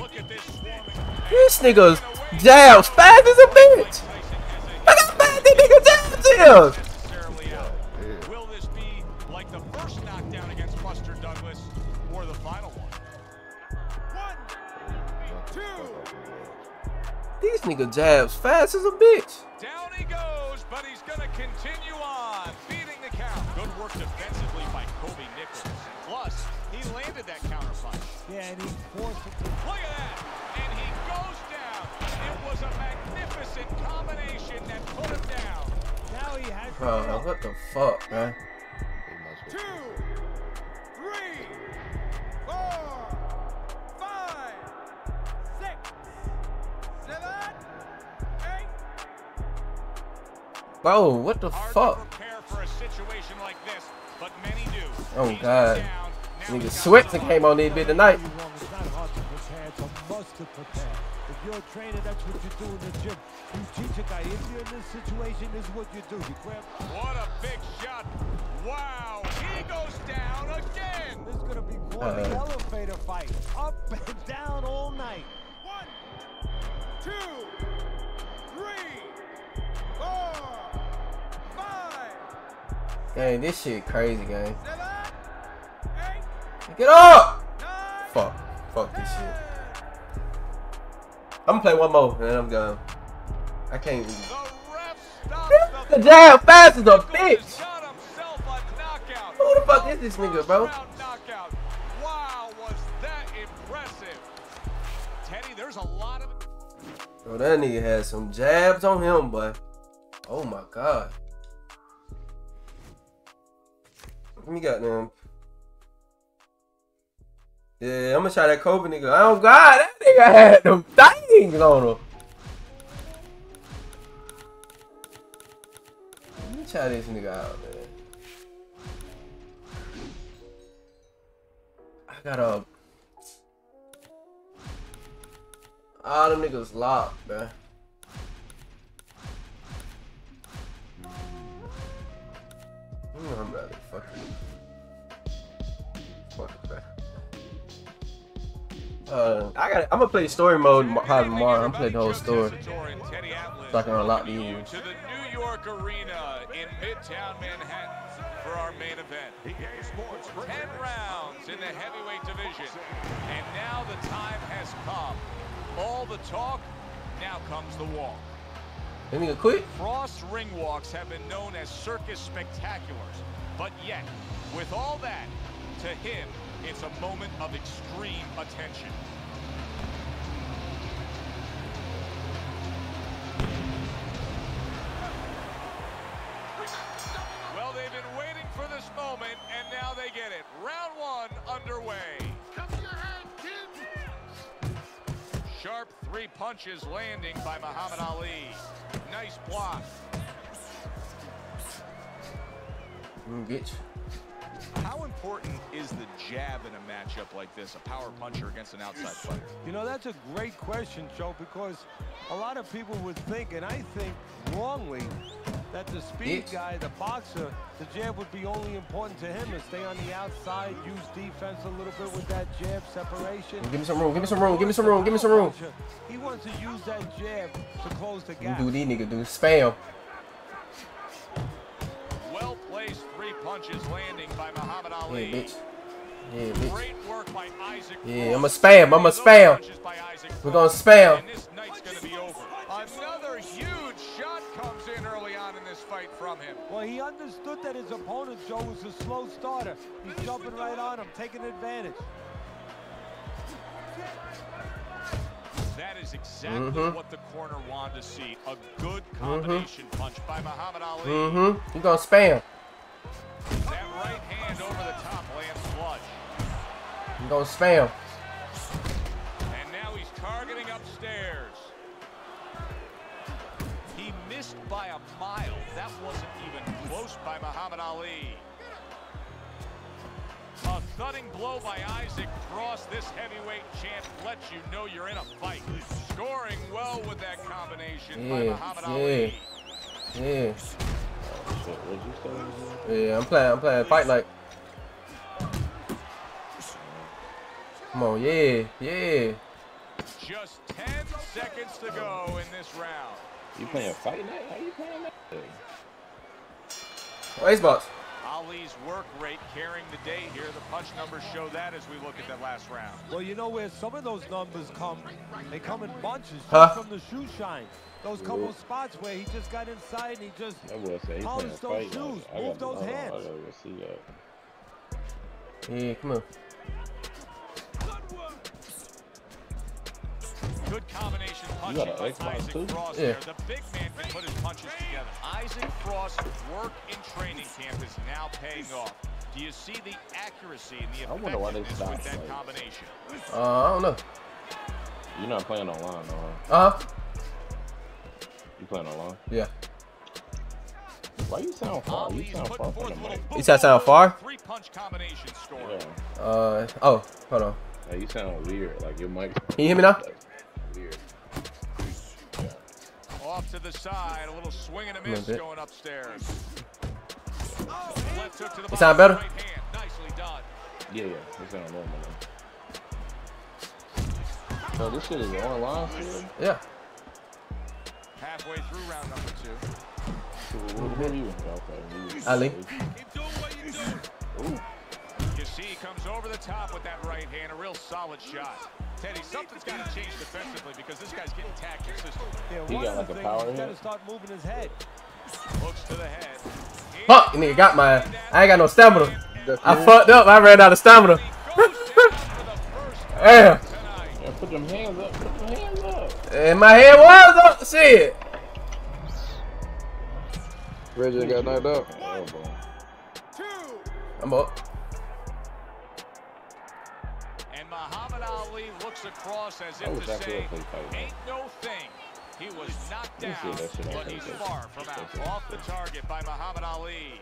Speaker 3: Look at this
Speaker 2: nigga's jabs fast as a bitch.
Speaker 3: Tyson has a
Speaker 2: Look how fast this nigga jabs is. These nigga jabs fast as a bitch.
Speaker 3: Down he goes, but he's going to continue on, feeding the count. Good work defensively by Kobe Nichols. Plus, he landed that counter punch.
Speaker 4: Yeah, and he forced him to
Speaker 3: Look at that! And he goes down. It was a magnificent combination that put him down.
Speaker 4: Now he has to
Speaker 2: Bro,
Speaker 4: get
Speaker 2: what the fuck, man? Bro, what the
Speaker 3: Hard
Speaker 2: fuck?
Speaker 3: for a situation like this, but many do.
Speaker 2: Oh,
Speaker 3: He's
Speaker 2: God.
Speaker 3: down. Now
Speaker 2: Nigga
Speaker 3: he's
Speaker 2: Sweats
Speaker 3: the
Speaker 2: and came on this bit tonight.
Speaker 4: You're wrong. It's not hard to prepare. It's a must to prepare. If you're a trainer, that's what you do in the gym. You teach a guy. If you're in this situation, this is what you do. You grab.
Speaker 3: What a big shot. Wow. He goes down again.
Speaker 4: This is gonna be quite the
Speaker 2: Uh-oh.
Speaker 4: elevator fight. Up and down all night.
Speaker 6: One, two,
Speaker 2: Gang, this shit crazy, gang. Get up! Fuck. Fuck this shit. I'm gonna play one more and then I'm done. I can't even.
Speaker 3: The
Speaker 2: The jab fast as a bitch!
Speaker 3: has.
Speaker 2: Who the fuck is this nigga, bro? Bro, that nigga had some jabs on him, boy. Oh my god. Let me got them. Yeah, I'm gonna try that Kobe nigga. Oh god, that nigga had them things on him. Let me try this nigga out, man. I got a. All them niggas locked. Mm, I'm rather fucking. Uh, I got. I'm gonna play story mode mo- probably tomorrow. I'm playing the whole story. So I can unlock the use.
Speaker 3: to the New York Arena in Midtown Manhattan for our main event. Ten rounds in the heavyweight division, and now the time has come. All the talk, now comes the walk.
Speaker 2: That nigga quit.
Speaker 3: Frost ring walks have been known as circus spectaculars, but yet, with all that, to him, it's a moment of extreme attention. Well, they've been waiting for this moment, and now they get it. Round one underway. Sharp three punches landing by Muhammad Ali. Nice block.
Speaker 2: Mm, bitch.
Speaker 3: How important is the jab in a matchup like this, a power puncher against an outside fighter?
Speaker 4: You know, that's a great question, Joe, because a lot of people would think, and I think wrongly, that the speed guy, the boxer, the jab would be only important to him to stay on the outside, use defense a little bit with that jab separation.
Speaker 2: Give me some room. Give me some room. Give me some room. Give me some room.
Speaker 4: He wants to use that jab to close the
Speaker 2: You
Speaker 4: gap.
Speaker 2: do these niggas do spam.
Speaker 3: Three punches landing by Muhammad
Speaker 2: Yeah, bitch. Yeah, bitch.
Speaker 3: Great work by Isaac.
Speaker 2: Yeah, I'ma spam, I'ma spam.
Speaker 3: punches by Isaac
Speaker 2: We're gonna spam.
Speaker 3: And this night's gonna be over. Another huge shot comes in early on in this fight from him.
Speaker 4: Well, he understood that his opponent, Joe, was a slow starter. He's jumping right on him, taking advantage.
Speaker 3: That is exactly
Speaker 2: Mhm.
Speaker 3: what the corner wanted to see. A good combination punch by Muhammad Ali.
Speaker 2: Mm-hmm. You gonna spam.
Speaker 3: That right hand over the top lands flush.
Speaker 2: You gonna spam.
Speaker 3: And now he's targeting upstairs. He missed by a mile. That wasn't even close by Muhammad Ali. A thudding blow by Isaac Frost. This heavyweight champ lets you know you're in a fight. Scoring well with that combination by Muhammad
Speaker 2: yeah.
Speaker 3: Ali.
Speaker 2: Yeah. Yeah, I'm playing. I'm playing fight like. Come on, yeah, yeah.
Speaker 3: Just 10 seconds to go in this round.
Speaker 8: You playing fight night? How you playing that?
Speaker 2: Oh, Xbox.
Speaker 3: Ali's work rate carrying the day here. The punch numbers show that as we look at that last round.
Speaker 4: Well, you know where some of those numbers come? They come in bunches just
Speaker 2: Huh?
Speaker 4: from the shoe shine. Those couple spots where he just got inside and he just
Speaker 8: That boy say
Speaker 4: polished those
Speaker 8: fight.
Speaker 4: shoes,
Speaker 8: I
Speaker 4: moved those
Speaker 8: hold on, I
Speaker 4: hands.
Speaker 8: gotta see that.
Speaker 2: Yeah, come on.
Speaker 3: Good combination
Speaker 8: got
Speaker 3: punching
Speaker 8: an
Speaker 3: by Isaac
Speaker 8: too?
Speaker 3: Frost
Speaker 2: Yeah.
Speaker 3: there. The big man can put his punches together. Isaac Frost's work in training camp is now paying off. Do you see the accuracy and the
Speaker 8: I wonder why they
Speaker 3: effectiveness with that
Speaker 8: like-
Speaker 3: combination?
Speaker 2: Uh, I don't know.
Speaker 8: You're not playing online, though, huh?
Speaker 2: Uh huh.
Speaker 8: You playing online?
Speaker 2: Yeah.
Speaker 8: Why you sound far? You sound far
Speaker 3: forth
Speaker 8: from the mic.
Speaker 2: You said I sound far?
Speaker 3: Three punch combination score.
Speaker 8: Yeah.
Speaker 2: Uh, oh, hold on.
Speaker 8: Like, you sound weird. Like, your mic.
Speaker 2: Can you hear me now?
Speaker 8: Like, weird.
Speaker 3: Off to the side, a little swing and a
Speaker 2: A
Speaker 3: miss
Speaker 2: bit.
Speaker 3: going upstairs. Left hook to the
Speaker 2: You sound better?
Speaker 3: Right hand, nicely done.
Speaker 8: Yeah, yeah. You sound normal now. So this shit is online still?
Speaker 2: Yeah.
Speaker 3: Halfway through round number two.
Speaker 8: Who, who you? Okay. you-
Speaker 2: Ali.
Speaker 3: Keep you're doing.
Speaker 8: Ooh.
Speaker 3: You see, he comes over the top with that right hand, a real solid shot. Teddy, something's got to change defensively because this guy's getting tacked consistently.
Speaker 4: Yeah,
Speaker 8: he got like a power
Speaker 4: he's got to start moving his head.
Speaker 3: Hooks to the head.
Speaker 2: Fuck, you nigga got my. I ain't got no stamina. I fucked up. I ran out of stamina.
Speaker 3: Goes down for the first time
Speaker 2: Damn.
Speaker 8: Yeah, put them hands up. Put them hands up.
Speaker 2: And my head was up. Shit.
Speaker 9: Reggie got knocked out.
Speaker 8: Elbow.
Speaker 2: Oh, I'm up.
Speaker 3: And Muhammad Ali looks across as if to say, ain't no thing. He was knocked
Speaker 8: Let me see
Speaker 3: down,
Speaker 8: that shit on
Speaker 3: but he's
Speaker 8: tape.
Speaker 3: far from out. Off the target by Muhammad Ali.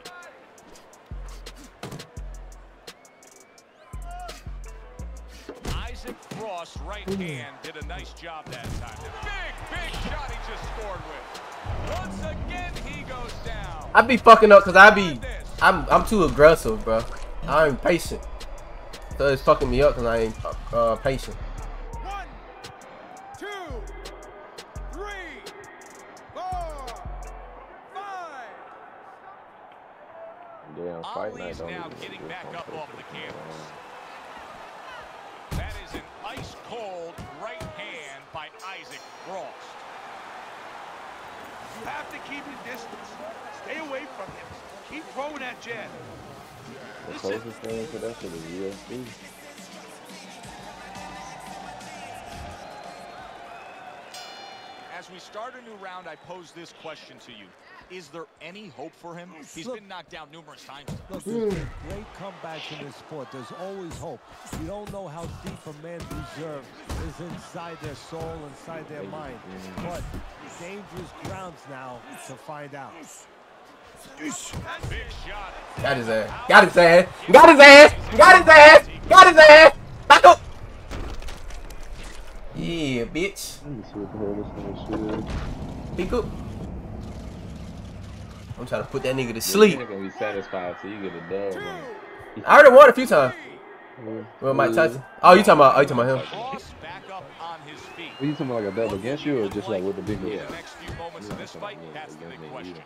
Speaker 3: Isaac Frost, right hmm. hand, did a nice job that time. Big, big shot he just scored with. Once again, he goes down.
Speaker 2: I be fucking up because I be. I'm I'm too aggressive, bro. I ain't patient. So it's fucking me up because I ain't uh, patient.
Speaker 6: One, two, three, four, five.
Speaker 8: Damn, fight night
Speaker 3: Ali's now getting back up off the
Speaker 8: no
Speaker 3: canvas. That is an ice cold right hand by Isaac Frost.
Speaker 6: You have to keep your distance. Stay away from him. Keep throwing that jab.
Speaker 8: The closest thing to that shit is USB.
Speaker 3: As we start a new round, I pose this question to you. Is there any hope for him? He's
Speaker 4: Look.
Speaker 3: been knocked down numerous times.
Speaker 4: Look, great comebacks in this sport. There's always hope. You don't know how deep a man's reserve is inside their soul, inside their mind. But dangerous grounds now to find out.
Speaker 3: Big shot.
Speaker 2: Got his ass. Got his ass. Got his ass. Got his ass. Got his ass. Back up. Yeah, bitch.
Speaker 8: Let me see what the hell this nigga shit is.
Speaker 2: Pick up. I'm trying to put that nigga to
Speaker 8: You're
Speaker 2: sleep.
Speaker 8: not gonna be satisfied till you get a dub. man.
Speaker 2: I already won a few times. Well, Mike Tyson. Oh, you talking about? Oh, you talking about him?
Speaker 3: Back up on his feet.
Speaker 9: Are you talking about like a dub against you or just like with the big
Speaker 3: The
Speaker 9: guy?
Speaker 3: next few moments in this fight, that's the big question.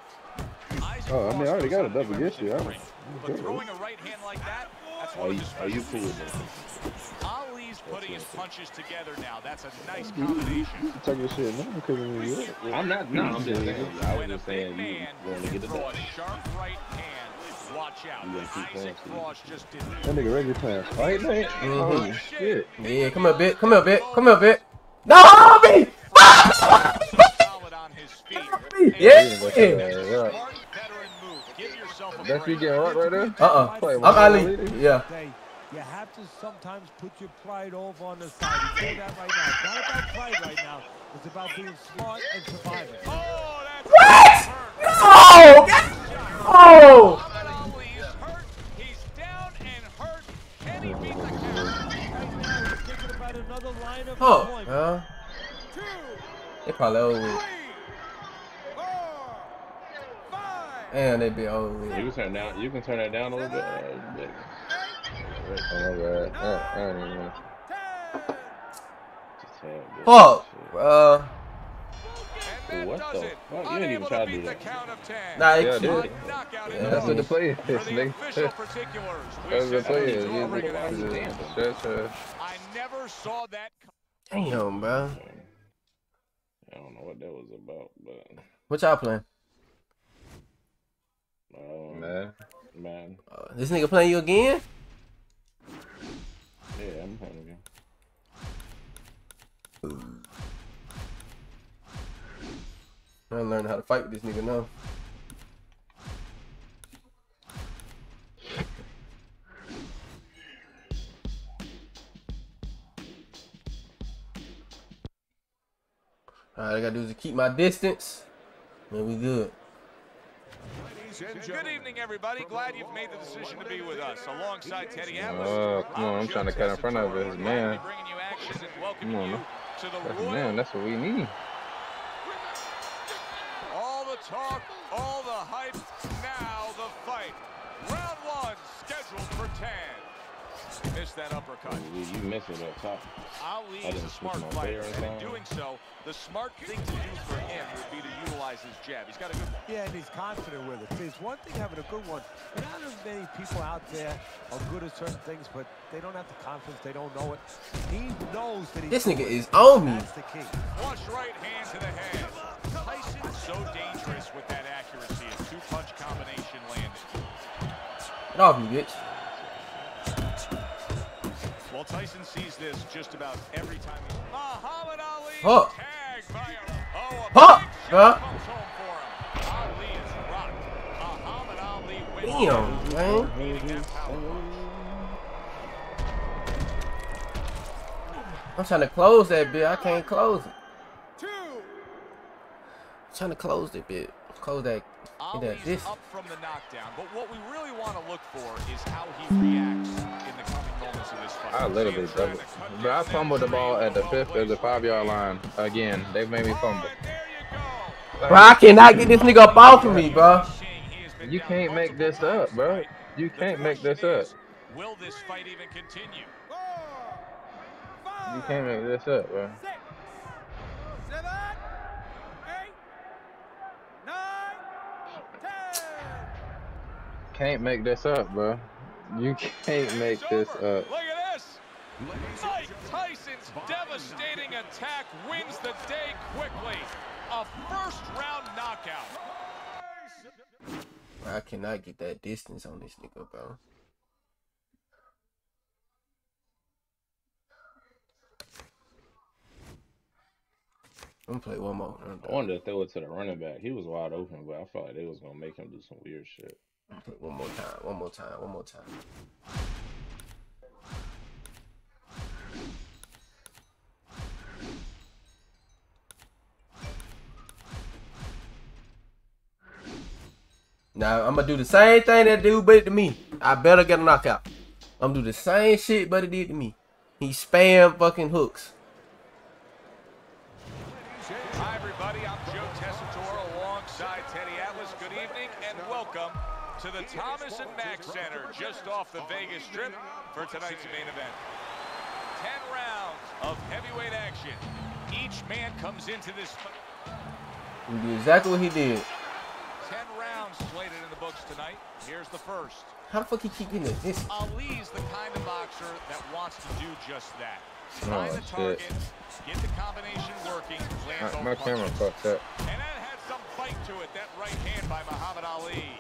Speaker 9: Oh, I mean, I already got a
Speaker 3: goes
Speaker 9: dub against you. I
Speaker 3: with
Speaker 9: don't-
Speaker 3: ring. But throwing a right hand like that, that's
Speaker 8: Are you,
Speaker 3: his
Speaker 8: are you
Speaker 3: specialties.
Speaker 8: cool with that?
Speaker 3: Ali's putting his punches together now. That's a nice mm-hmm. combination.
Speaker 9: You talking your shit now because of you.
Speaker 8: I'm not. No, I'm just saying. I was
Speaker 3: When a
Speaker 8: just
Speaker 3: big
Speaker 8: saying you
Speaker 3: man
Speaker 8: going to get a
Speaker 3: throw
Speaker 8: dub.
Speaker 3: a sharp right hand, watch out.
Speaker 8: You gotta keep
Speaker 3: Isaac
Speaker 8: playing,
Speaker 3: just did that.
Speaker 9: That nigga Reggie playing fight night? Holy oh, shit.
Speaker 2: Yeah, come here, bit. Come here, bit. Come here, bit. No, me.
Speaker 3: Solid on his.
Speaker 2: Yeah.
Speaker 9: Yeah. That's you
Speaker 3: break.
Speaker 9: getting hot right there?
Speaker 2: Uh-uh.
Speaker 9: Play
Speaker 2: I'm Ali.
Speaker 9: Ali.
Speaker 2: Yeah.
Speaker 4: You have to sometimes put your pride over on the side. You say that right now. It's not about pride right now. It's about being smart and surviving.
Speaker 3: Oh, that's
Speaker 2: What?
Speaker 3: hurt.
Speaker 2: No. Oh.
Speaker 3: Muhammad Ali is hurt. He's
Speaker 6: five.
Speaker 2: Damn, they be over.
Speaker 8: You can turn down. You can turn that down a little bit.
Speaker 9: Oh. I, I don't even know.
Speaker 6: Ten.
Speaker 8: Just a tad bit.
Speaker 2: Fuck.
Speaker 3: And That
Speaker 8: What the fuck? You didn't even try
Speaker 3: to
Speaker 8: do that.
Speaker 3: count of 10.
Speaker 2: Nah,
Speaker 9: Yeah, dude. Yeah, that's what the play is, nigga. That's the play is.
Speaker 3: to
Speaker 9: You
Speaker 3: our ring
Speaker 9: just
Speaker 3: announcer.
Speaker 9: shut your
Speaker 3: I never saw that.
Speaker 2: Damn, bro.
Speaker 8: I don't know what that was about, but
Speaker 2: What y'all playing?
Speaker 8: Um,
Speaker 9: man.
Speaker 8: man,
Speaker 2: Uh, this nigga playing you again?
Speaker 8: yeah, I'm playing again.
Speaker 2: I learned how to fight with this nigga now. All I gotta do is keep my distance. And we good.
Speaker 3: Good evening, everybody. Glad you've made the decision to be with us. Alongside Teddy Atlas.
Speaker 9: Oh, come on, I'm trying to cut in front of his man.
Speaker 3: Bringing you action and welcoming
Speaker 9: Come on,
Speaker 3: you
Speaker 9: man.
Speaker 3: to the
Speaker 9: That's,
Speaker 3: Royal
Speaker 9: man, that's what we need.
Speaker 3: All the talk, all the hype, Missed that uppercut.
Speaker 8: You, you missed it up top.
Speaker 3: Ali
Speaker 8: I
Speaker 3: is a smart
Speaker 8: switch
Speaker 3: fighter,
Speaker 8: player
Speaker 3: and in doing so, the smart thing to do for him would be to utilize his jab. He's got a good
Speaker 4: Yeah, and he's confident with it. See, it's one thing having a good one. But not as many people out there are good at certain things, but they don't have the confidence. They don't know it. He knows that he's
Speaker 2: This nigga is on me.
Speaker 4: That's the key.
Speaker 3: flush right hand to the head. Tyson's so dangerous with that accuracy. A two-punch combination landed.
Speaker 2: Get off me, bitch.
Speaker 3: Well, Tyson sees this just about every time. He... Muhammad Ali
Speaker 2: Huh.
Speaker 3: tagged by a, oh, a
Speaker 2: Huh,
Speaker 3: big
Speaker 2: huh.
Speaker 3: comes home for him. Ali is rocked. Muhammad Ali wins.
Speaker 2: Damn, man.
Speaker 3: Beating that power punch.
Speaker 2: I'm trying to close that bit. I can't close it. trying to close that bit. Close that. Get that this.
Speaker 3: up from the knockdown, but what we really want to look for is how he reacts in the
Speaker 9: I literally
Speaker 3: See him
Speaker 9: doubled. But I fumbled the ball at the fifth
Speaker 3: no
Speaker 9: or the five yard line. Again, they made me fumble.
Speaker 3: And there you go.
Speaker 2: Bro, I cannot get this nigga up off of me, bro.
Speaker 3: He has been
Speaker 9: You can't make this up, bro. You can't make this up.
Speaker 3: Will this fight even continue?
Speaker 9: You can't make this up, bro. Can't make this up, bro. You can't make this up.
Speaker 3: Look at this. Mike Tyson's devastating attack wins the day quickly. A first round knockout.
Speaker 2: I cannot get that distance on this nigga, bro. I'm gonna play one more. I'm
Speaker 8: I
Speaker 2: done.
Speaker 8: wanted to throw it to the running back. He was wide open, but I felt like they was gonna make him do some weird shit.
Speaker 2: One more time. One more time. One more time. Now I'm gonna do the same thing that dude did to me. I better get a knockout. I'm gonna do the same shit but it did to me. He spam fucking hooks.
Speaker 3: Hi, everybody. I'm Joe Tessitore alongside Teddy Atlas. Good evening and welcome to the Thomas and Mack Center just off the Vegas Strip for tonight's main event. 10 rounds of heavyweight action. Each man comes into this fight.
Speaker 2: Did exactly what he did.
Speaker 3: 10 rounds slated in the books tonight. Here's the first.
Speaker 2: How the fuck he keep getting? This
Speaker 3: Ali's the kind of boxer that wants to do just that.
Speaker 9: Oh,
Speaker 3: Find the
Speaker 9: shit.
Speaker 3: target, get the combination working, land
Speaker 9: My, my camera fucked up.
Speaker 3: And that had some fight to it, that right hand by Muhammad Ali.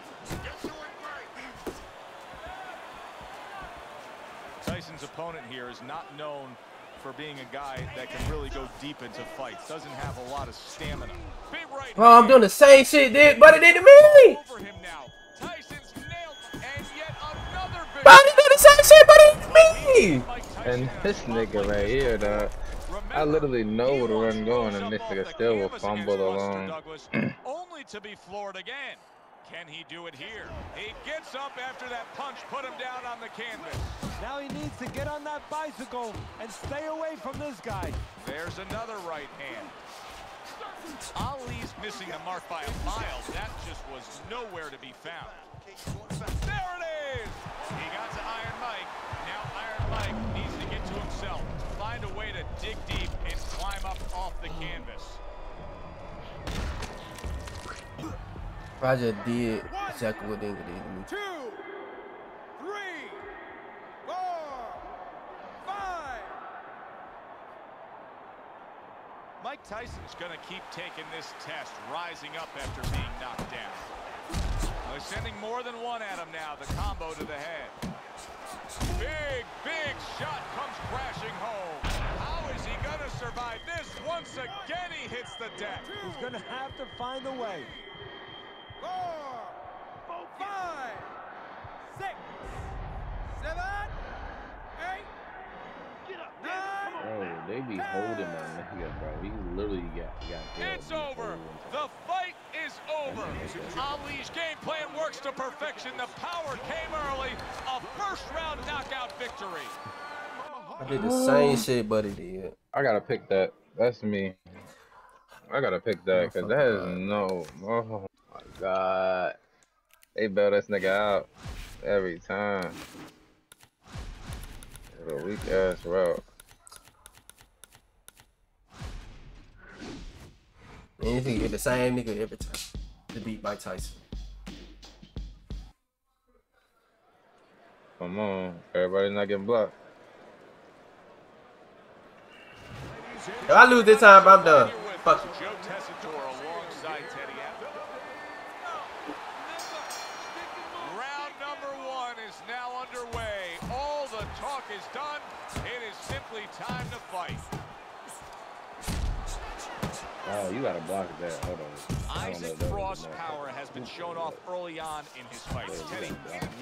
Speaker 3: Tyson's opponent here is not known for being a guy that can really go deep into fights. Doesn't have a lot of stamina. Right
Speaker 2: Oh, I'm doing the same shit did, but it did to me.
Speaker 3: over him now. Tyson's nailed and yet another big
Speaker 2: Bro, he doing the same shit, but it did to me.
Speaker 9: And this nigga right here, dog. I literally know where the
Speaker 3: once
Speaker 9: run going, and this nigga
Speaker 3: off
Speaker 9: still will fumble
Speaker 3: against Buster
Speaker 9: along.
Speaker 3: Douglas, only to be floored again. Can he do it here? He gets up after that punch, put him down on the canvas.
Speaker 4: Now he needs to get on that bicycle and stay away from this guy.
Speaker 3: There's another right hand. Ali's missing the mark by a mile. That just was nowhere to be found. There it is! He got to Iron Mike. Now Iron Mike needs to get to himself. Find a way to dig deep and climb up off the canvas.
Speaker 2: Roger did exactly what Dingle did to me.
Speaker 5: Two, three, four, five.
Speaker 3: Mike Tyson's going to keep taking this test, rising up after being knocked down. Well, They're sending more than one at him now, the combo to the head. Big, big shot comes crashing home. How is he going to survive this? Once again, he hits the deck.
Speaker 4: He's going to have to find a way.
Speaker 5: Four, five, six, seven, eight, nine.
Speaker 8: Bro, they be holding my nigga, bro. He literally got got held.
Speaker 3: It's over. The fight is over. Ali's game plan works to perfection. The power came early. A first round knockout victory.
Speaker 2: I did the same shit Buddy did.
Speaker 9: I gotta pick that. That's me. I gotta pick that because that is no. Oh my god. They bail this nigga out every time. It's a weak ass route.
Speaker 2: And you can get the same nigga every time to beat Mike Tyson.
Speaker 9: Come on. Everybody not getting blocked.
Speaker 2: If I lose this time, I'm done. Fuck it.
Speaker 3: Time to fight.
Speaker 8: Oh, you gotta block that. Hold on. I don't know
Speaker 3: Isaac
Speaker 8: if that was
Speaker 3: Frost's power has been shown off early on in his fights. Teddy,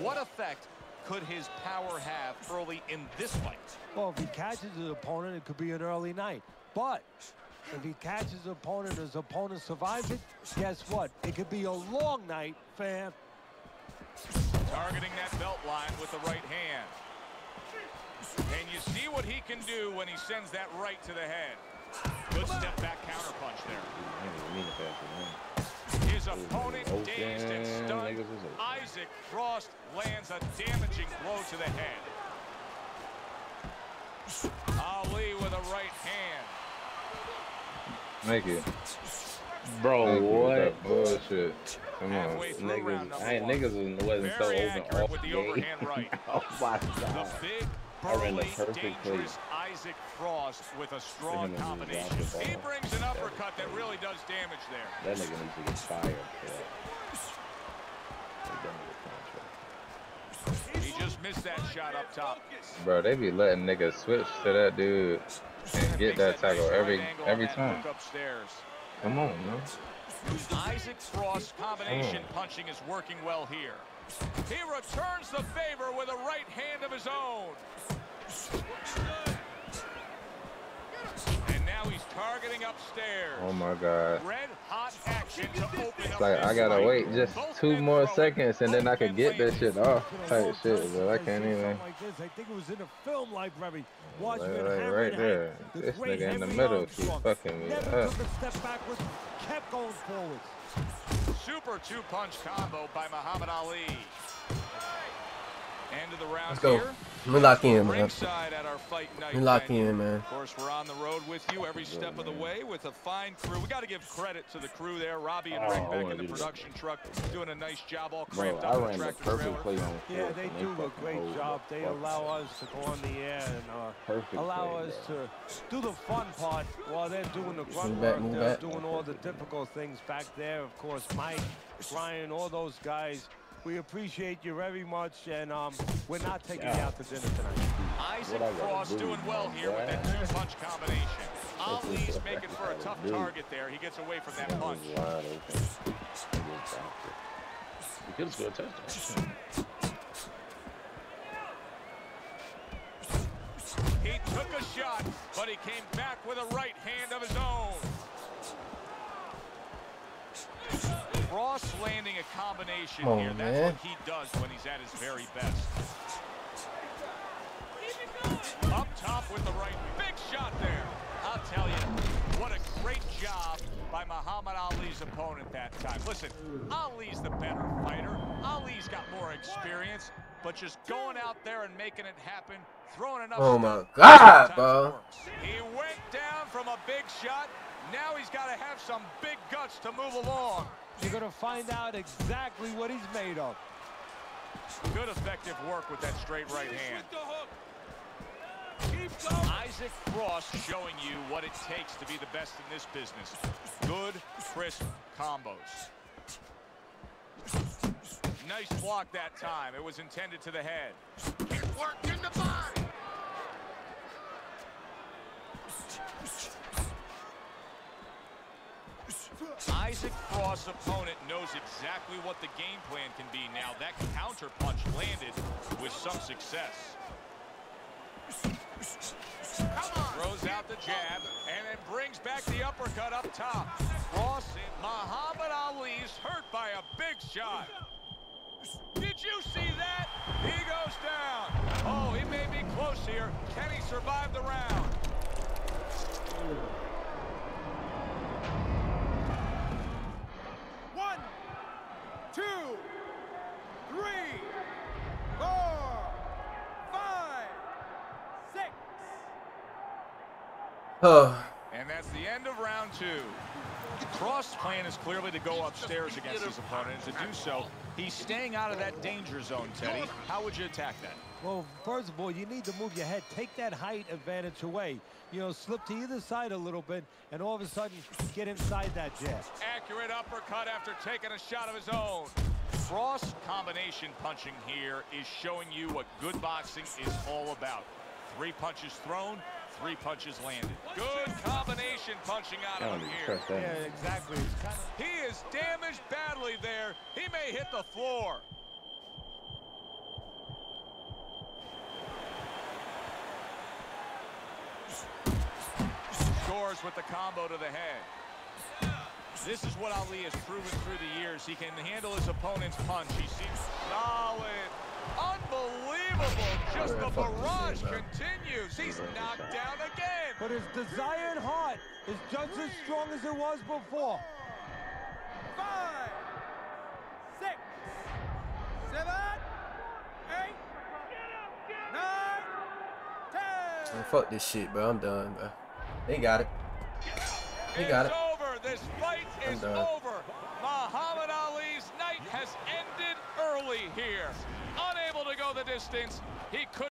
Speaker 3: what effect could his power have early in this fight?
Speaker 4: Well, if he catches his opponent, it could be an early night. But if he catches his opponent, his opponent survives it, guess what? It could be a long night, fam.
Speaker 3: Targeting that belt line with the right hand. And you see what he can do when he sends that right to the head. Good step back counter punch there.
Speaker 8: I didn't even mean to pass it in.
Speaker 3: His opponent dazed and stunned.
Speaker 8: Niggas was open.
Speaker 3: Isaac Frost lands a damaging blow to the head. Ali with a right hand.
Speaker 9: Make it.
Speaker 8: Bro,
Speaker 9: Thank you with
Speaker 8: what?
Speaker 9: that bullshit. Come on.
Speaker 3: Halfway through round
Speaker 8: Niggas, I ain't niggas was- wasn't so
Speaker 3: Very
Speaker 8: open
Speaker 3: accurate
Speaker 8: off
Speaker 3: with the
Speaker 8: game.
Speaker 3: overhand right.
Speaker 8: oh my
Speaker 3: The
Speaker 8: god.
Speaker 3: big,
Speaker 8: I ran the perfect play.
Speaker 3: dangerous Isaac Frost with a strong combination. He brings an uppercut that really does damage there.
Speaker 8: That nigga needs to get fired for that. Like, that nigga contract.
Speaker 3: He just missed that shot up top.
Speaker 9: Bro, they be letting niggas switch to that dude and get that tackle every every time. Come on, man.
Speaker 3: Isaac Frost's combination punching is working well here. He returns the favor with a right hand of his own. And now he's targeting upstairs.
Speaker 9: Oh my god.
Speaker 3: Red hot action to open
Speaker 9: It's
Speaker 3: up
Speaker 9: like I gotta
Speaker 3: fight.
Speaker 9: wait just
Speaker 3: Both
Speaker 9: two more
Speaker 3: throwing,
Speaker 9: seconds and then I
Speaker 3: both
Speaker 9: can get this shit off
Speaker 4: Gonna
Speaker 9: type shit,
Speaker 4: tight
Speaker 9: but I can't even.
Speaker 4: Like this. I think it was in a film library. Watch
Speaker 9: Like, like right there. This nigga in the middle keep fucking me
Speaker 4: Never
Speaker 9: up.
Speaker 4: took a step backwards, kept going forward.
Speaker 3: Super two-punch combo by Muhammad Ali. End of the round
Speaker 2: Let's go.
Speaker 3: here.
Speaker 2: Let me lock in, man.
Speaker 3: Ringside at our.
Speaker 2: Let me lock in, man.
Speaker 3: Of course, we're on the road with you every step of the way with a fine crew. We got to give credit to the crew there. Robbie and
Speaker 8: Oh,
Speaker 3: Rick back in the production truck doing a nice job all
Speaker 8: Bro,
Speaker 3: cramped
Speaker 8: I
Speaker 3: up in the
Speaker 8: ran the
Speaker 3: tractor
Speaker 8: perfect play on
Speaker 4: Yeah, they do a great job. They allow us to go on the air and uh, allow us to do the fun part while they're doing the grunt
Speaker 2: Move back,
Speaker 4: work. They're doing all the difficult things back there. Of course, Mike, Brian, all those guys. We appreciate you very much, and um, we're not taking you out to dinner tonight.
Speaker 3: Isaac
Speaker 8: What
Speaker 3: Frost doing well here with that two-punch combination.
Speaker 8: That's
Speaker 3: Ali's making for a tough target there. He gets away from that
Speaker 8: That
Speaker 3: punch.
Speaker 8: was wide open. He just dropped could have a touchdown.
Speaker 3: He took a shot, but he came back with a right hand of his own. Frost landing a combination
Speaker 2: on,
Speaker 3: here. That's
Speaker 2: man.
Speaker 3: what he does when he's at his very best. Up top with the right. Big shot there. I'll tell you, what a great job by Muhammad Ali's opponent that time. Listen, Ali's the better fighter. Ali's got more experience, but just going out there and making it happen, throwing enough
Speaker 2: Oh my God, bro.
Speaker 3: He went down from a big shot. Now he's got to have some big guts to move along.
Speaker 4: You're going to find out exactly what he's made of.
Speaker 3: Good effective work with that straight right hand. Keep going. Isaac Frost showing you what it takes to be the best in this business. Good, crisp combos. Nice block that time. It was intended to the head. Isaac Frost's opponent knows exactly what the game plan can be now. That counter punch landed with some success. Throws out the jab and then brings back the uppercut up top. Frost and Muhammad Ali's hurt by a big shot. Did you see that? He goes down. Oh, he may be close here. Can he survive the round?
Speaker 5: One, two, three, four, five, six.
Speaker 2: Oh,
Speaker 3: And that's the end of round two. Frost's plan is clearly to go upstairs against his opponent. And to do so, he's staying out of that danger zone, Teddy. How would you attack that?
Speaker 4: Well, first of all, you need to move your head. Take that height advantage away. You know, slip to either side a little bit, and all of a sudden, get inside that jab.
Speaker 3: Accurate uppercut after taking a shot of his own. Frost combination punching here is showing you what good boxing is all about. Three punches thrown, three punches landed. Good combination punching out of him here.
Speaker 4: Yeah, exactly. It's kind of
Speaker 3: He is damaged badly there. He may hit the floor. Scores with the combo to the head. This is what Ali has proven through the years. He can handle his opponent's punch. He seems solid. Unbelievable. Just the barrage continues. He's knocked down again.
Speaker 4: But his desired heart is just as strong as it was before.
Speaker 5: Five, six, seven, eight, nine, ten.
Speaker 2: Man, fuck this shit, bro. I'm done, bro. They got it. They got it.
Speaker 3: over. This fight
Speaker 2: I'm
Speaker 3: is
Speaker 2: done.
Speaker 3: over. Muhammad Ali's night has ended early here. Unable to go the distance, he could